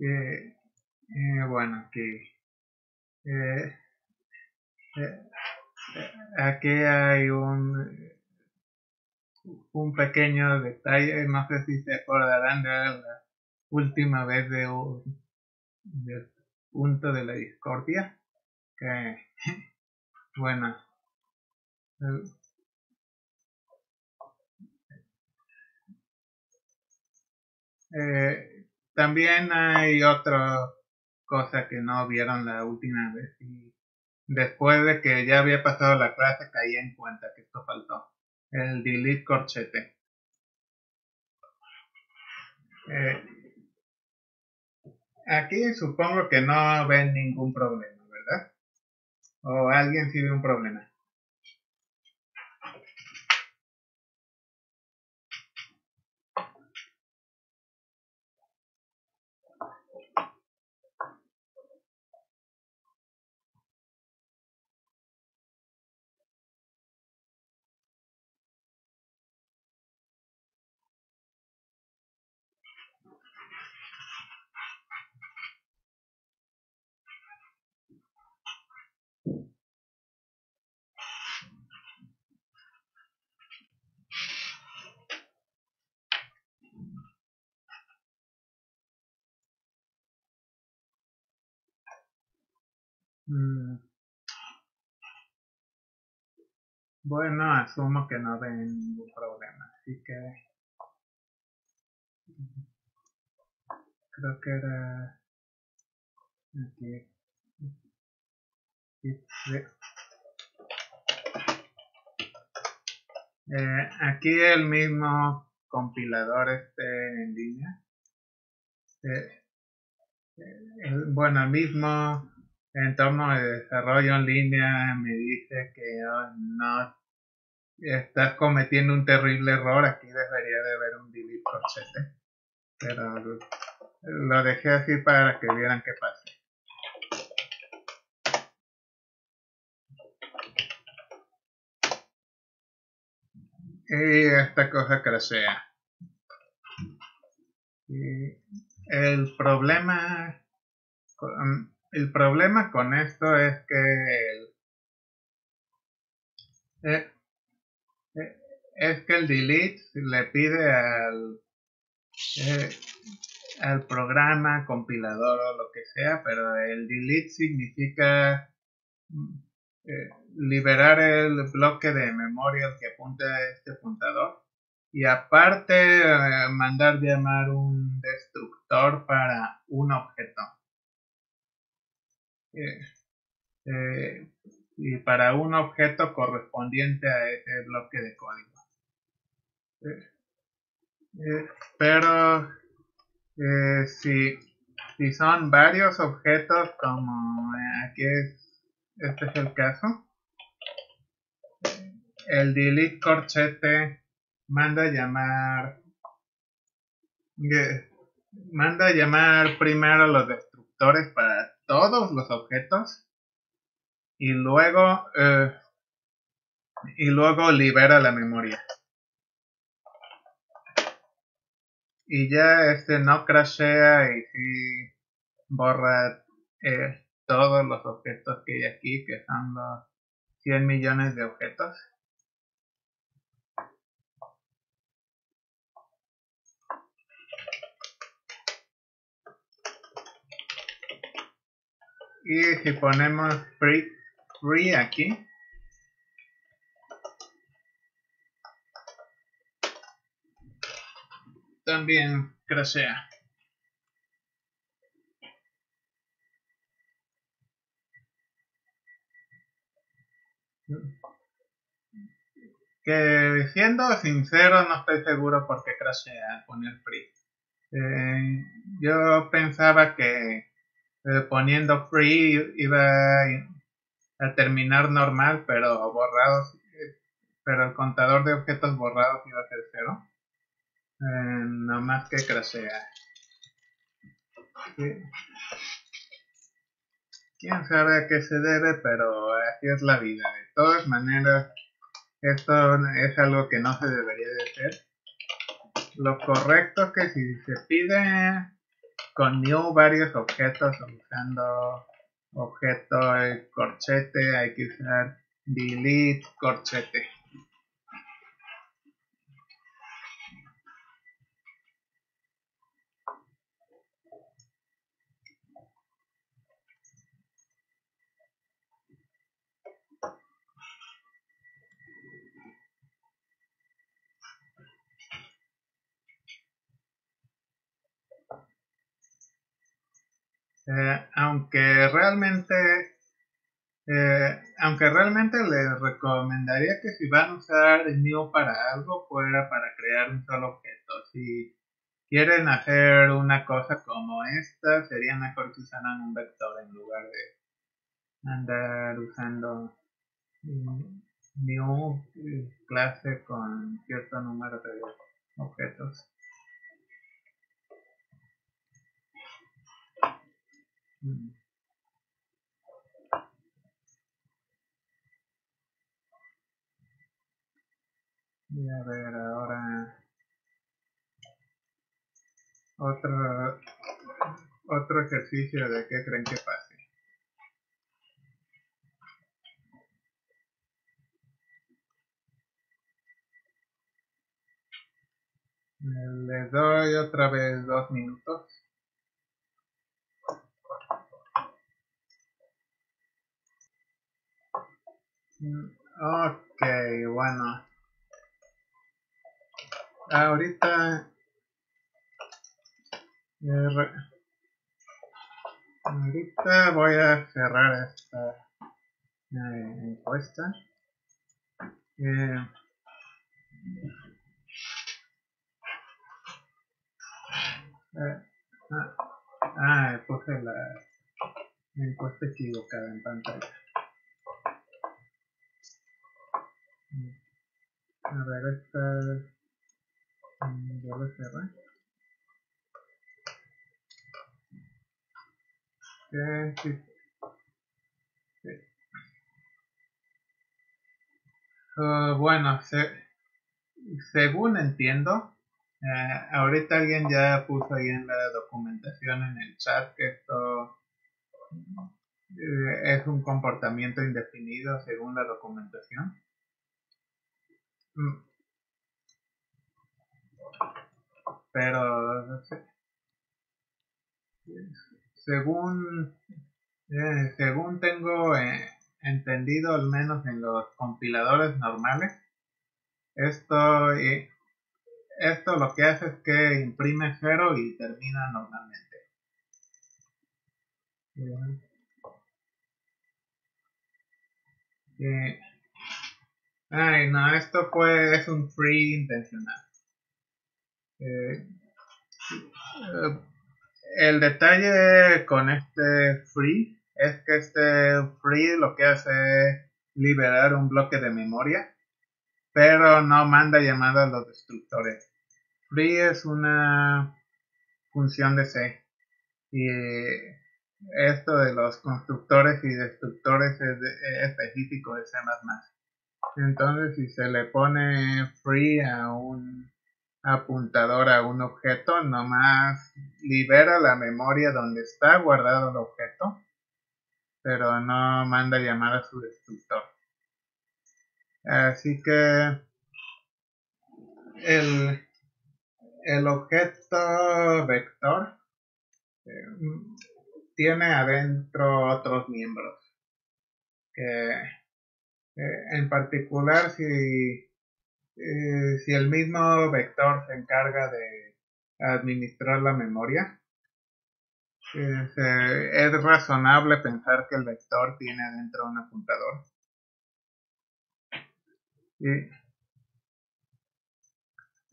Eh, eh, bueno, aquí, eh, aquí hay un, un pequeño detalle, no sé si se acordarán de la última vez de un, del punto de la discordia, que, bueno, eh, también hay otra cosa que no vieron la última vez y después de que ya había pasado la clase caí en cuenta que esto faltó. El delete corchete. Eh, aquí supongo que no ven ningún problema, ¿verdad? ¿O alguien sí ve un problema? Mm. Bueno, asumo que no ven ningún problema, así que creo que era aquí. Eh, aquí el mismo compilador este en línea. Eh, eh, bueno, el mismo entorno de desarrollo en línea me dice que no estás cometiendo un terrible error, aquí debería de haber un delete corchete. Pero lo dejé así para que vieran qué pasa. Y esta cosa crashea. Y el problema el problema con esto es que el, eh, eh, es que el delete le pide al eh, al programa compilador o lo que sea pero el delete significa mm, liberar el bloque de memoria al que apunta este puntador y aparte mandar llamar un destructor para un objeto eh, eh, y para un objeto correspondiente a ese bloque de código. Eh, pero si, si son varios objetos como aquí es, este es el caso, el delete corchete manda llamar manda llamar primero los destructores para todos los objetos. Y luego eh, y luego libera la memoria. Y ya este no crashea y si borra eh, todos los objetos que hay aquí que son los 100 millones de objetos y si ponemos free, free aquí también crashea. Que siendo sincero no estoy seguro por qué crashea poner free. Eh, yo pensaba que eh, poniendo free iba a terminar normal, pero borrados, pero el contador de objetos borrados iba a ser cero. Eh, no más que crashea. Quién sabe a qué se debe, pero así es la vida. De todas maneras, esto es algo que no se debería de hacer. Lo correcto es que si se pide con new varios objetos usando objeto corchete hay que usar delete corchete. Eh, aunque realmente eh, aunque realmente les recomendaría que si van a usar new para algo fuera para crear un solo objeto. Si quieren hacer una cosa como esta sería mejor que usaran un vector en lugar de andar usando new clase con cierto número de objetos Y a ver ahora otro otro ejercicio de qué creen que pase. Le doy otra vez dos minutos. Ok, bueno. Ahorita... Ahorita voy a cerrar esta eh, encuesta. Eh, eh, ah, ah, puse la encuesta equivocada en pantalla. A ver, esta... Ya lo cerré. Uh, bueno, según entiendo, eh, ahorita alguien ya puso ahí en la documentación en el chat que esto eh, es un comportamiento indefinido según la documentación. Mm. Pero, según, eh, según tengo eh, entendido, al menos en los compiladores normales, esto, eh, esto lo que hace es que imprime cero y termina normalmente. Ay, no, esto fue, es un free intencional. Eh, eh, el detalle con este free es que este free lo que hace es liberar un bloque de memoria, pero no manda llamadas a los destructores. Free es una función de C y esto de los constructores y destructores es, específico de C++. Entonces, si se le pone free a un apuntador a un objeto, nomás libera la memoria donde está guardado el objeto, pero no manda llamar a su destructor. Así que el, el objeto vector eh, tiene adentro otros miembros que eh, en particular, si, eh, si el mismo vector se encarga de administrar la memoria. Es, eh, es razonable pensar que el vector tiene adentro un apuntador. Y,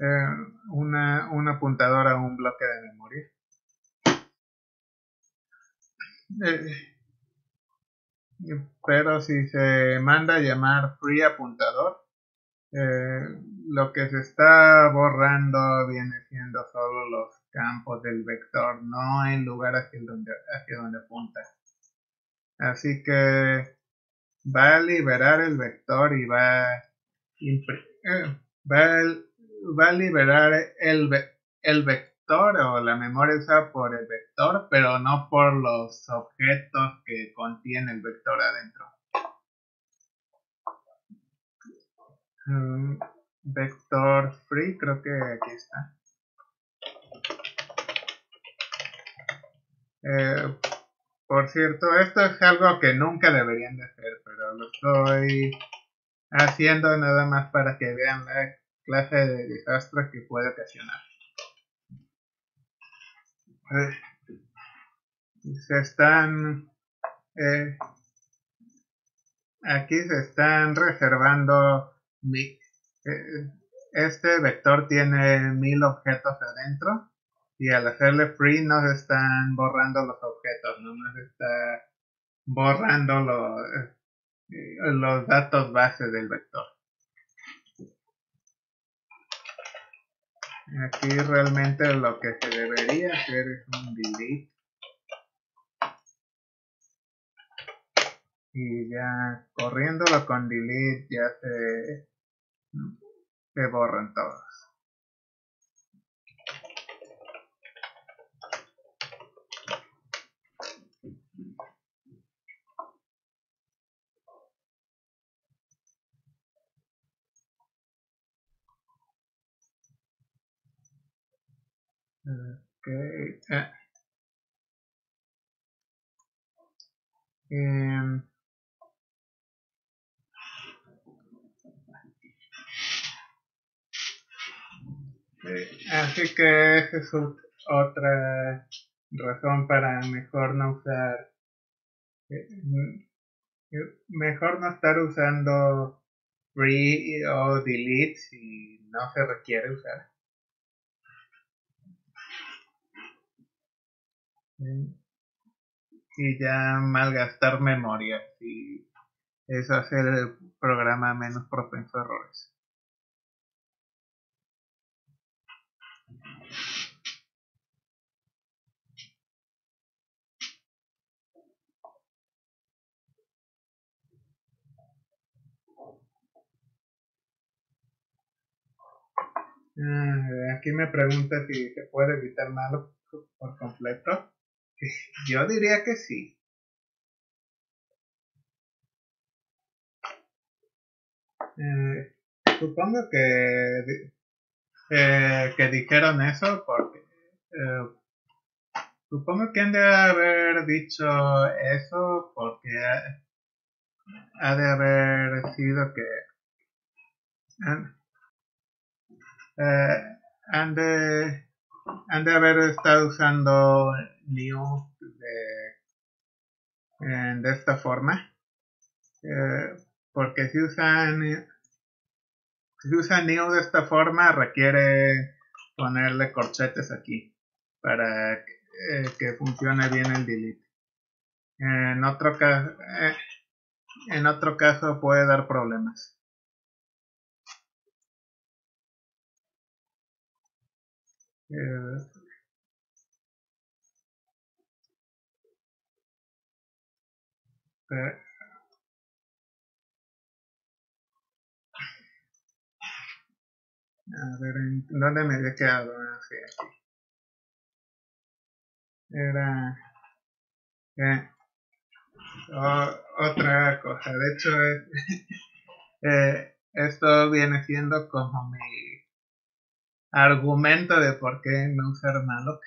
eh, una, un apuntador a un bloque de memoria. Pero si se manda a llamar free apuntador, eh, lo que se está borrando viene siendo solo los campos del vector, no el lugar hacia donde, hacia donde apunta. Así que va a liberar el vector y va, eh, va, va a liberar el, el vector o la memoria usada por el vector, pero no por los objetos que contiene el vector adentro. Um, vector free, creo que aquí está. Eh, por cierto, esto es algo que nunca deberían de hacer, pero lo estoy haciendo nada más para que vean la clase de desastre que puede ocasionar. Eh, se están eh, aquí se están reservando eh, este vector tiene mil objetos adentro y al hacerle free no se están borrando los objetos, no se está borrando los, los datos base del vector. Aquí realmente lo que se debería hacer es un delete. Y ya corriéndolo con delete ya se, se borran todos. Okay. Eh. Em. así que esa es otra razón para mejor no usar eh, mejor no estar usando free o delete si no se requiere usar y ya malgastar memoria y eso hace el programa menos propenso a errores. Ah, aquí me pregunta si se puede evitar malo por completo. Yo diría que sí. Eh, supongo que eh, que dijeron eso porque eh, supongo que han de haber dicho eso porque ha, de haber sido que han de han de haber estado usando new de, de esta forma eh, porque si usan si usan new de esta forma requiere ponerle corchetes aquí para que, eh, funcione bien el delete. En otro caso eh, en otro caso puede dar problemas a ver, ¿dónde me había quedado? Ah, Era... Eh, otra cosa, de hecho, eh, esto viene siendo como mi argumento de por qué no usar malloc.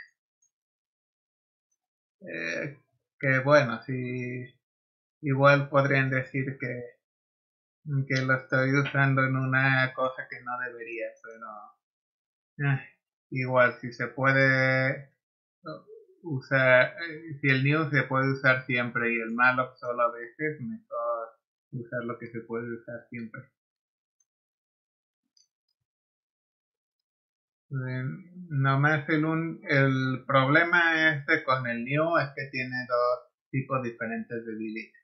Eh, que bueno, si igual podrían decir que, que lo estoy usando en una cosa que no debería, pero eh, igual si se puede usar, eh, si el new se puede usar siempre y el malloc solo a veces, mejor usar lo que se puede usar siempre. Nomás el, un, el problema este con el new es que tiene dos tipos diferentes de delete.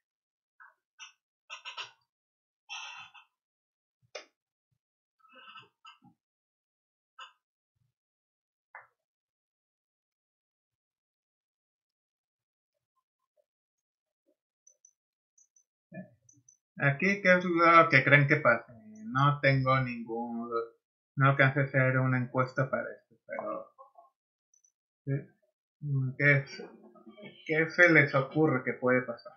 Aquí, ¿qué es lo que creen que pase? No tengo ningún... No alcancé a hacer una encuesta para esto, pero... ¿Qué, ¿Qué se les ocurre que puede pasar?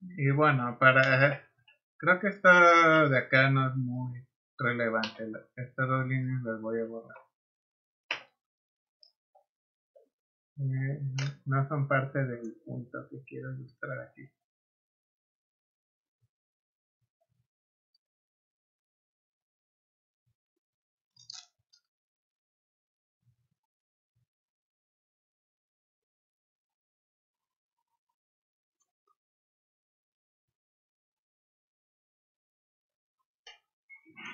Y bueno, para... Creo que esto de acá no es muy relevante. Estas dos líneas las voy a borrar. Eh, no son parte del punto que quiero ilustrar aquí.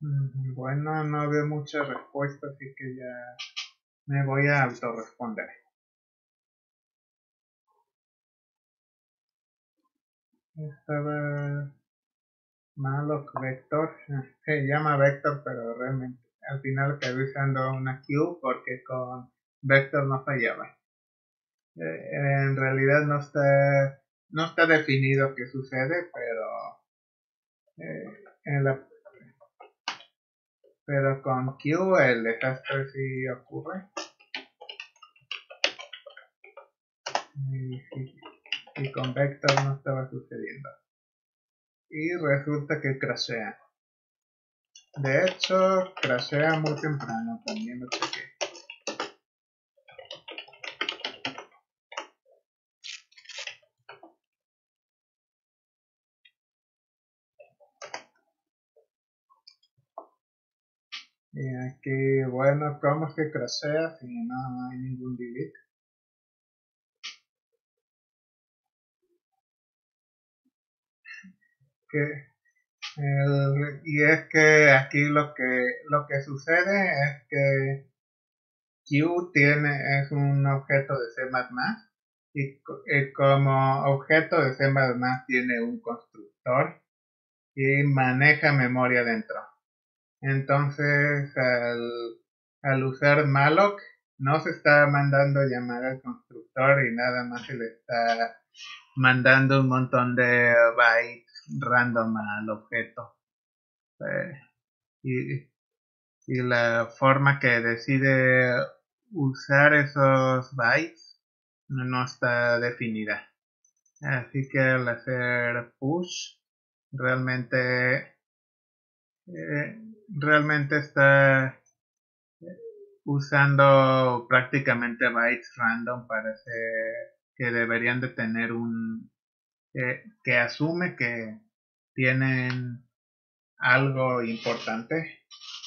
bueno, no veo mucha respuesta, así que ya me voy a autorresponder. Estaba malloc vector, se llama vector, pero realmente al final acabé usando una queue porque con vector no fallaba. Eh, en realidad no está no está definido qué sucede, pero eh, en la pero con Q el desastre sí ocurre. Y, con Vector no estaba sucediendo. Y resulta que crashea. De hecho, crashea muy temprano, también lo chequé. Y aquí, bueno, ¿cómo es que crashea si no hay ningún delete? y es que aquí lo que lo que sucede es que Q tiene es un objeto de C++ y, y como objeto de C++ tiene un constructor y maneja memoria dentro. Entonces, al, usar malloc, no se está mandando llamar al constructor y nada más se le está mandando un montón de bytes random al objeto. Eh, y, la forma que decide usar esos bytes no está definida. Así que al hacer push, realmente eh, realmente está usando prácticamente bytes random para hacer que deberían de tener un que asume que tienen algo importante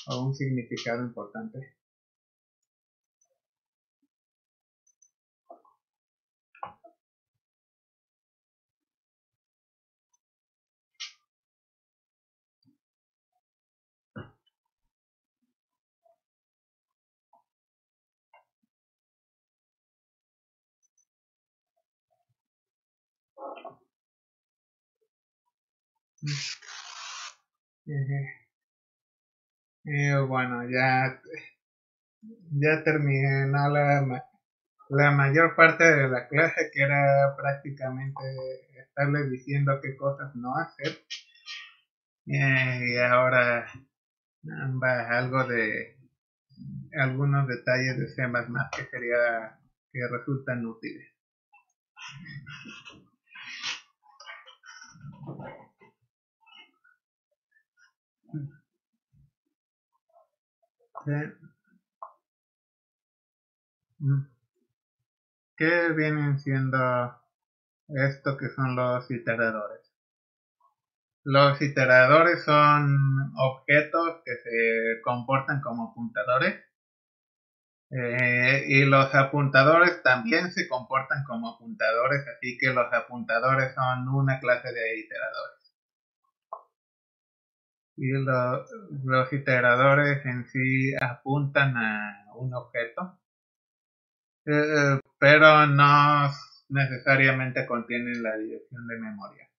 o un significado importante. Y bueno, ya, ya terminé la, la mayor parte de la clase que era prácticamente estarles diciendo qué cosas no hacer. y ahora va algo de algunos detalles de C++ que sería que resultan útiles. ¿Qué vienen siendo esto que son los iteradores? Los iteradores son objetos que se comportan como apuntadores eh, y los apuntadores también se comportan como apuntadores, así que los apuntadores son una clase de iteradores y los iteradores en sí apuntan a un objeto, eh, pero no necesariamente contienen la dirección de memoria.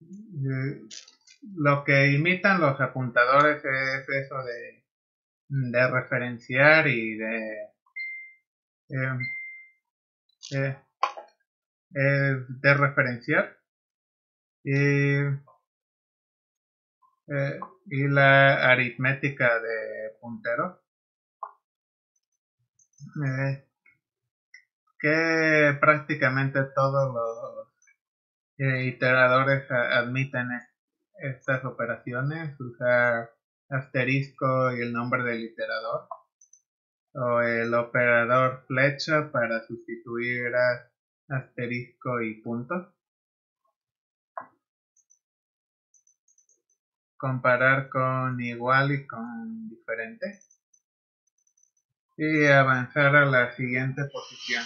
Eh, lo que imitan los apuntadores es eso de, de referenciar y de, eh, de referenciar y la aritmética de puntero. Eh, que prácticamente todos los eh, iteradores admiten estas operaciones usar asterisco y el nombre del iterador o el operador flecha para sustituir asterisco y punto comparar con igual y con diferente y avanzar a la siguiente posición.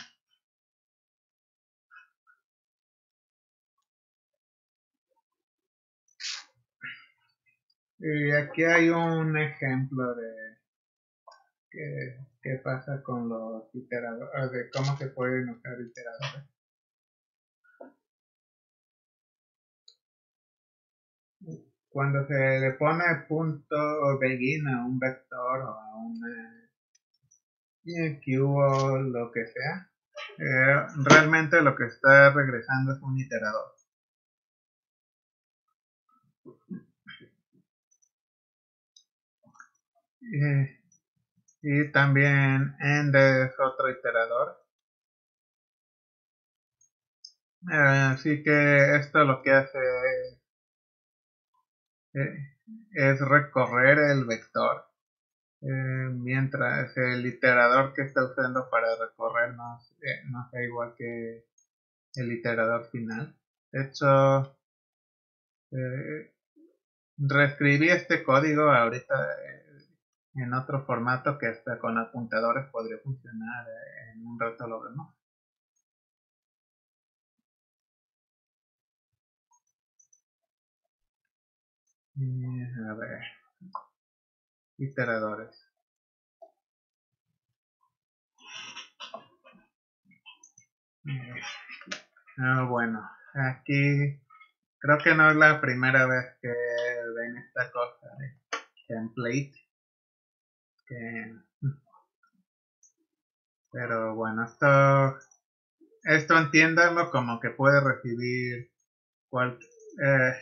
Y aquí hay un ejemplo de qué, pasa con los iteradores, de cómo se pueden usar iteradores. Cuando se le pone punto begin a un vector o a una cube o lo que sea, eh, realmente lo que está regresando es un iterador. y también end es otro iterador. Eh, así que esto lo que hace eh, es recorrer el vector eh, mientras el iterador que está usando para recorrer no, eh, sea igual que el iterador final. De hecho, reescribí este código ahorita en otro formato que hasta con apuntadores podría funcionar. En un rato lo vemos. A ver. Iteradores. Ah, bueno, aquí creo que no es la primera vez que ven esta cosa de template. pero bueno, esto, esto entiéndalo como que puede recibir cualquier, eh,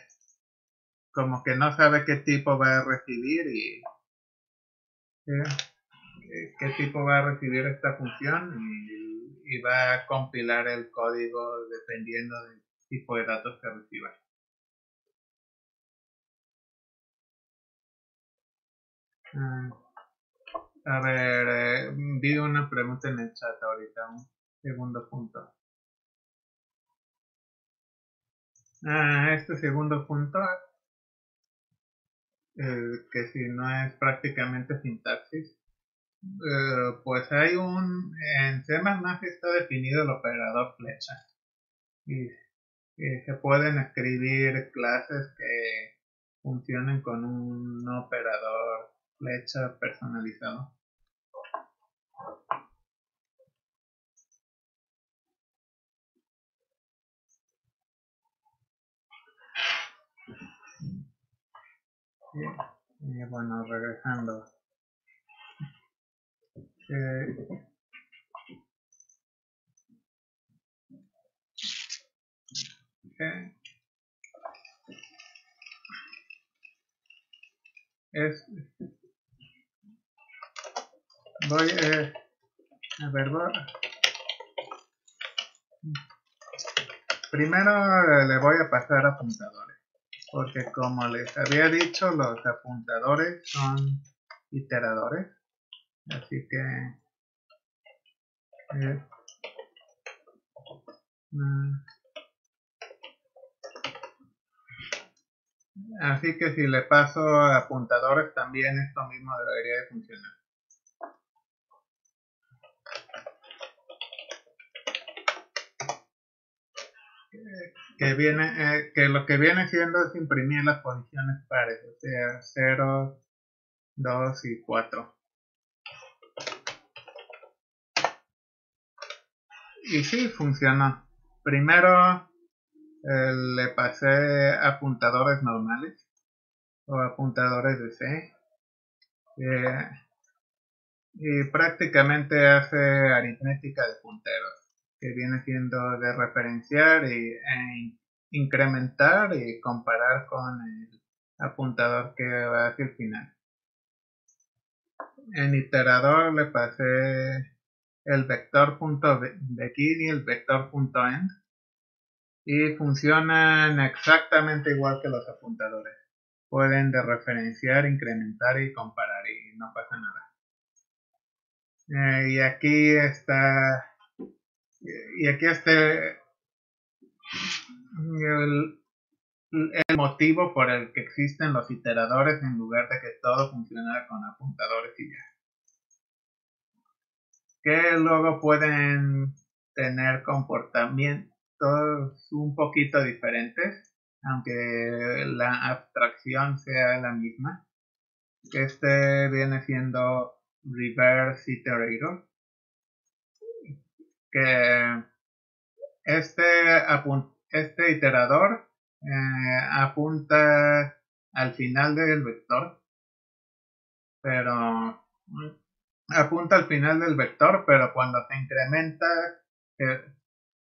como que no sabe qué tipo va a recibir y eh, qué tipo va a recibir esta función y, va a compilar el código dependiendo del tipo de datos que reciba. Ah, a ver, eh, vi una pregunta en el chat ahorita, un segundo punto. a este segundo punto, eh, que si no es prácticamente sintaxis, eh, pues hay un, en C++ está definido el operador flecha y, se pueden escribir clases que funcionen con un operador flecha personalizado. Bueno, regresando. Eh, eh, es voy eh, a ver primero le voy a pasar apuntadores porque como les había dicho los apuntadores son iteradores así que eh, mm, así que si le paso apuntadores también esto mismo debería de funcionar que viene eh, que lo que viene siendo es imprimir las posiciones pares, o sea, 0, 2 y 4. Y sí, funcionó. Primero eh, le pasé apuntadores normales o apuntadores de C. Eh, y prácticamente hace aritmética de punteros que viene siendo de referenciar y, e incrementar y comparar con el apuntador que va hacia el final. En iterador le pasé el vector punto begin y el vector punto end y funcionan exactamente igual que los apuntadores. Pueden de referenciar, incrementar y comparar y no pasa nada. Eh, y aquí está y aquí este el, motivo por el que existen los iteradores en lugar de que todo funcionara con apuntadores y ya. Que luego pueden tener comportamientos un poquito diferentes, aunque la abstracción sea la misma. Este viene siendo reverse iterator que este, este iterador eh, apunta al final del vector, pero apunta al final del vector, pero cuando se incrementa eh,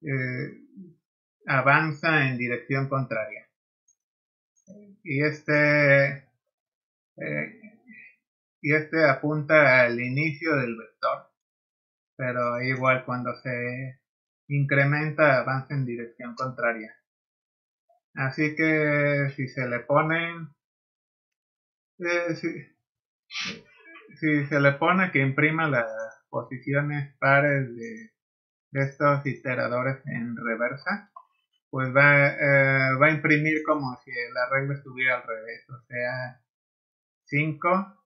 eh, avanza en dirección contraria. Y este y este apunta al inicio del vector pero igual cuando se incrementa avanza en dirección contraria. Así que si se le ponen, eh, si, se le pone que imprima las posiciones pares de, estos iteradores en reversa, pues va, eh, va a imprimir como si la regla estuviera al revés, o sea, 5,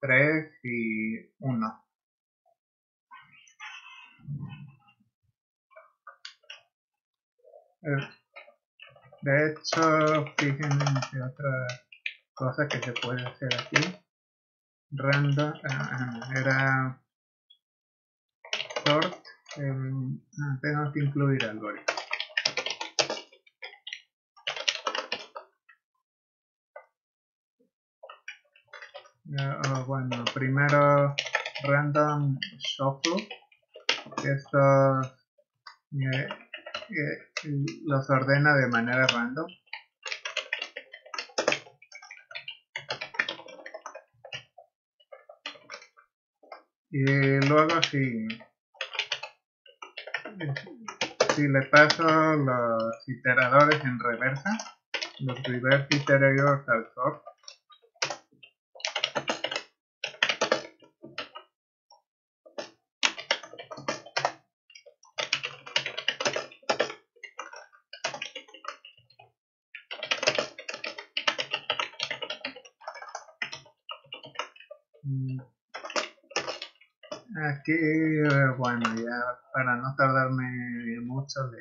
3 y 1. Eh, de hecho, fíjense otra cosa que se puede hacer aquí. Random ah, era sort. Ah, tengo que incluir algoritmo. Oh, bueno, primero random shuffle estos eh, eh, los ordena de manera random. Y luego si si le paso los iteradores en reversa los reverse iterators al sort Mm. Aquí, eh, para no tardarme mucho, le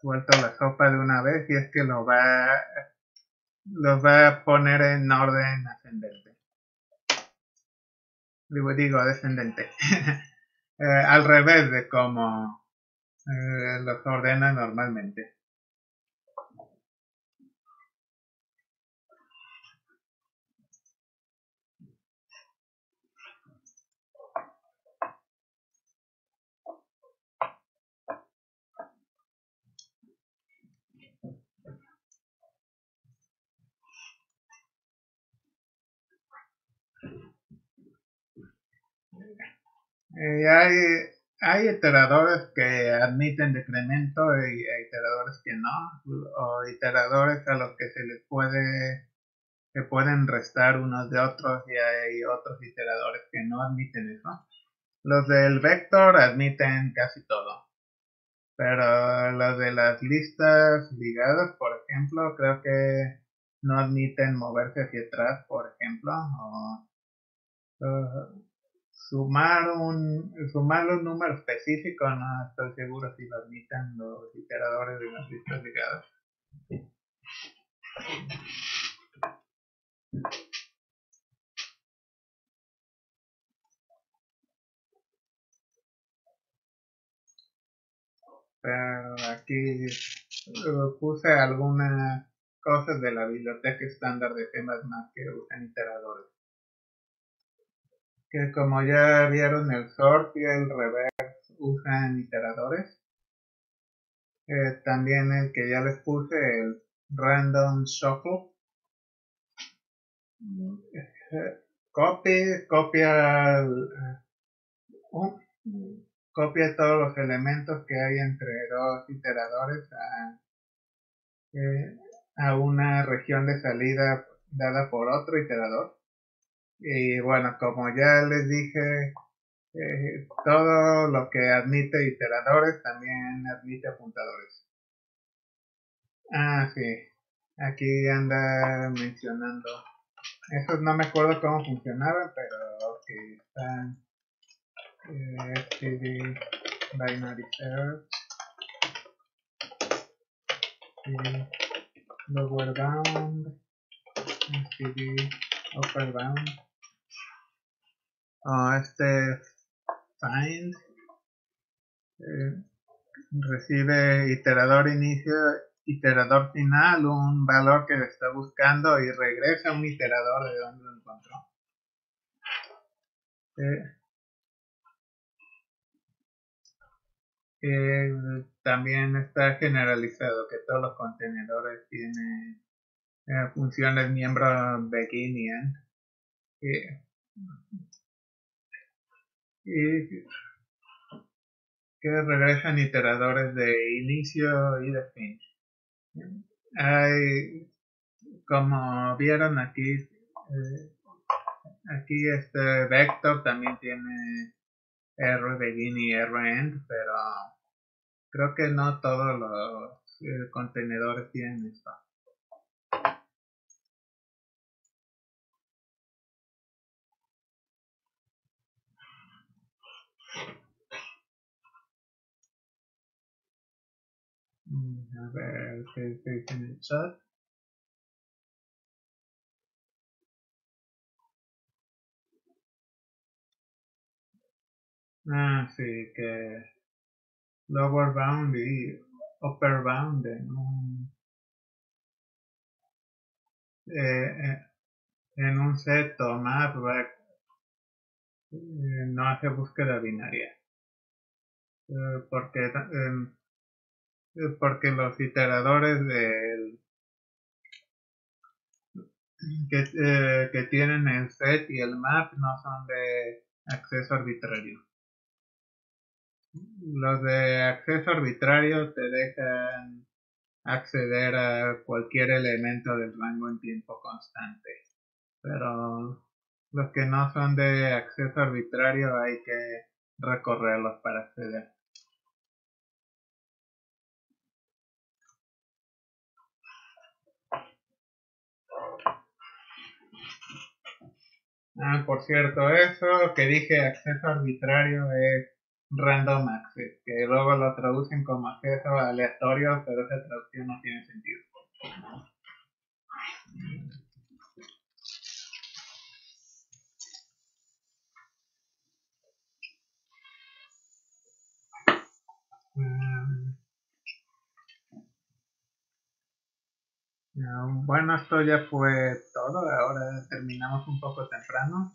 suelto la sopa de una vez y es que lo va, lo va a poner en orden ascendente. Digo, digo descendente. Eh, al revés de como eh, los ordena normalmente. Eh, hay, hay iteradores que admiten decremento y iteradores que no, o iteradores a los que se les puede que pueden restar unos de otros y hay otros iteradores que no admiten eso. Los del vector admiten casi todo. Pero los de las listas ligadas, por ejemplo, creo que no admiten moverse hacia atrás, por ejemplo, o, sumar un sumar un número específico no estoy seguro si lo admiten los iteradores de las listas ligadas pero aquí puse algunas cosas de la biblioteca estándar de temas más que usan iteradores que como ya vieron el sort y el reverse usan iteradores. Eh, también el que ya les puse, el random shuffle. Eh, copy, copia, uh, copia todos los elementos que hay entre dos iteradores eh, a una región de salida dada por otro iterador y bueno, como ya les dije, eh, todo lo que admite iteradores también admite apuntadores. Ah, sí. Aquí anda mencionando. Esos no me acuerdo cómo funcionaban, pero ok, están eh, binary search y lower bound std upper bound este find eh, recibe iterador inicio, iterador final, un valor que está buscando y regresa un iterador de donde lo encontró. Eh, eh, también está generalizado que todos los contenedores tienen funciones miembro begin y end y que regresan iteradores de inicio y de fin. Hay, como vieron aquí, eh, aquí este vector también tiene R begin y R end, pero creo que no todos los eh, contenedores tienen esto. A ver qué dice en el chat. Ah, sí, que lower bound y upper bound en un, eh, eh en un set o map eh, no hace búsqueda binaria. Eh, porque porque los iteradores del que, eh, que tienen el set y el map no son de acceso arbitrario. Los de acceso arbitrario te dejan acceder a cualquier elemento del rango en tiempo constante. Pero los que no son de acceso arbitrario hay que recorrerlos para acceder. Ah, por cierto, eso que dije acceso arbitrario es random access, que luego lo traducen como acceso aleatorio, pero esa traducción no tiene sentido. Mm. Bueno, esto ya fue todo. Ahora terminamos un poco temprano.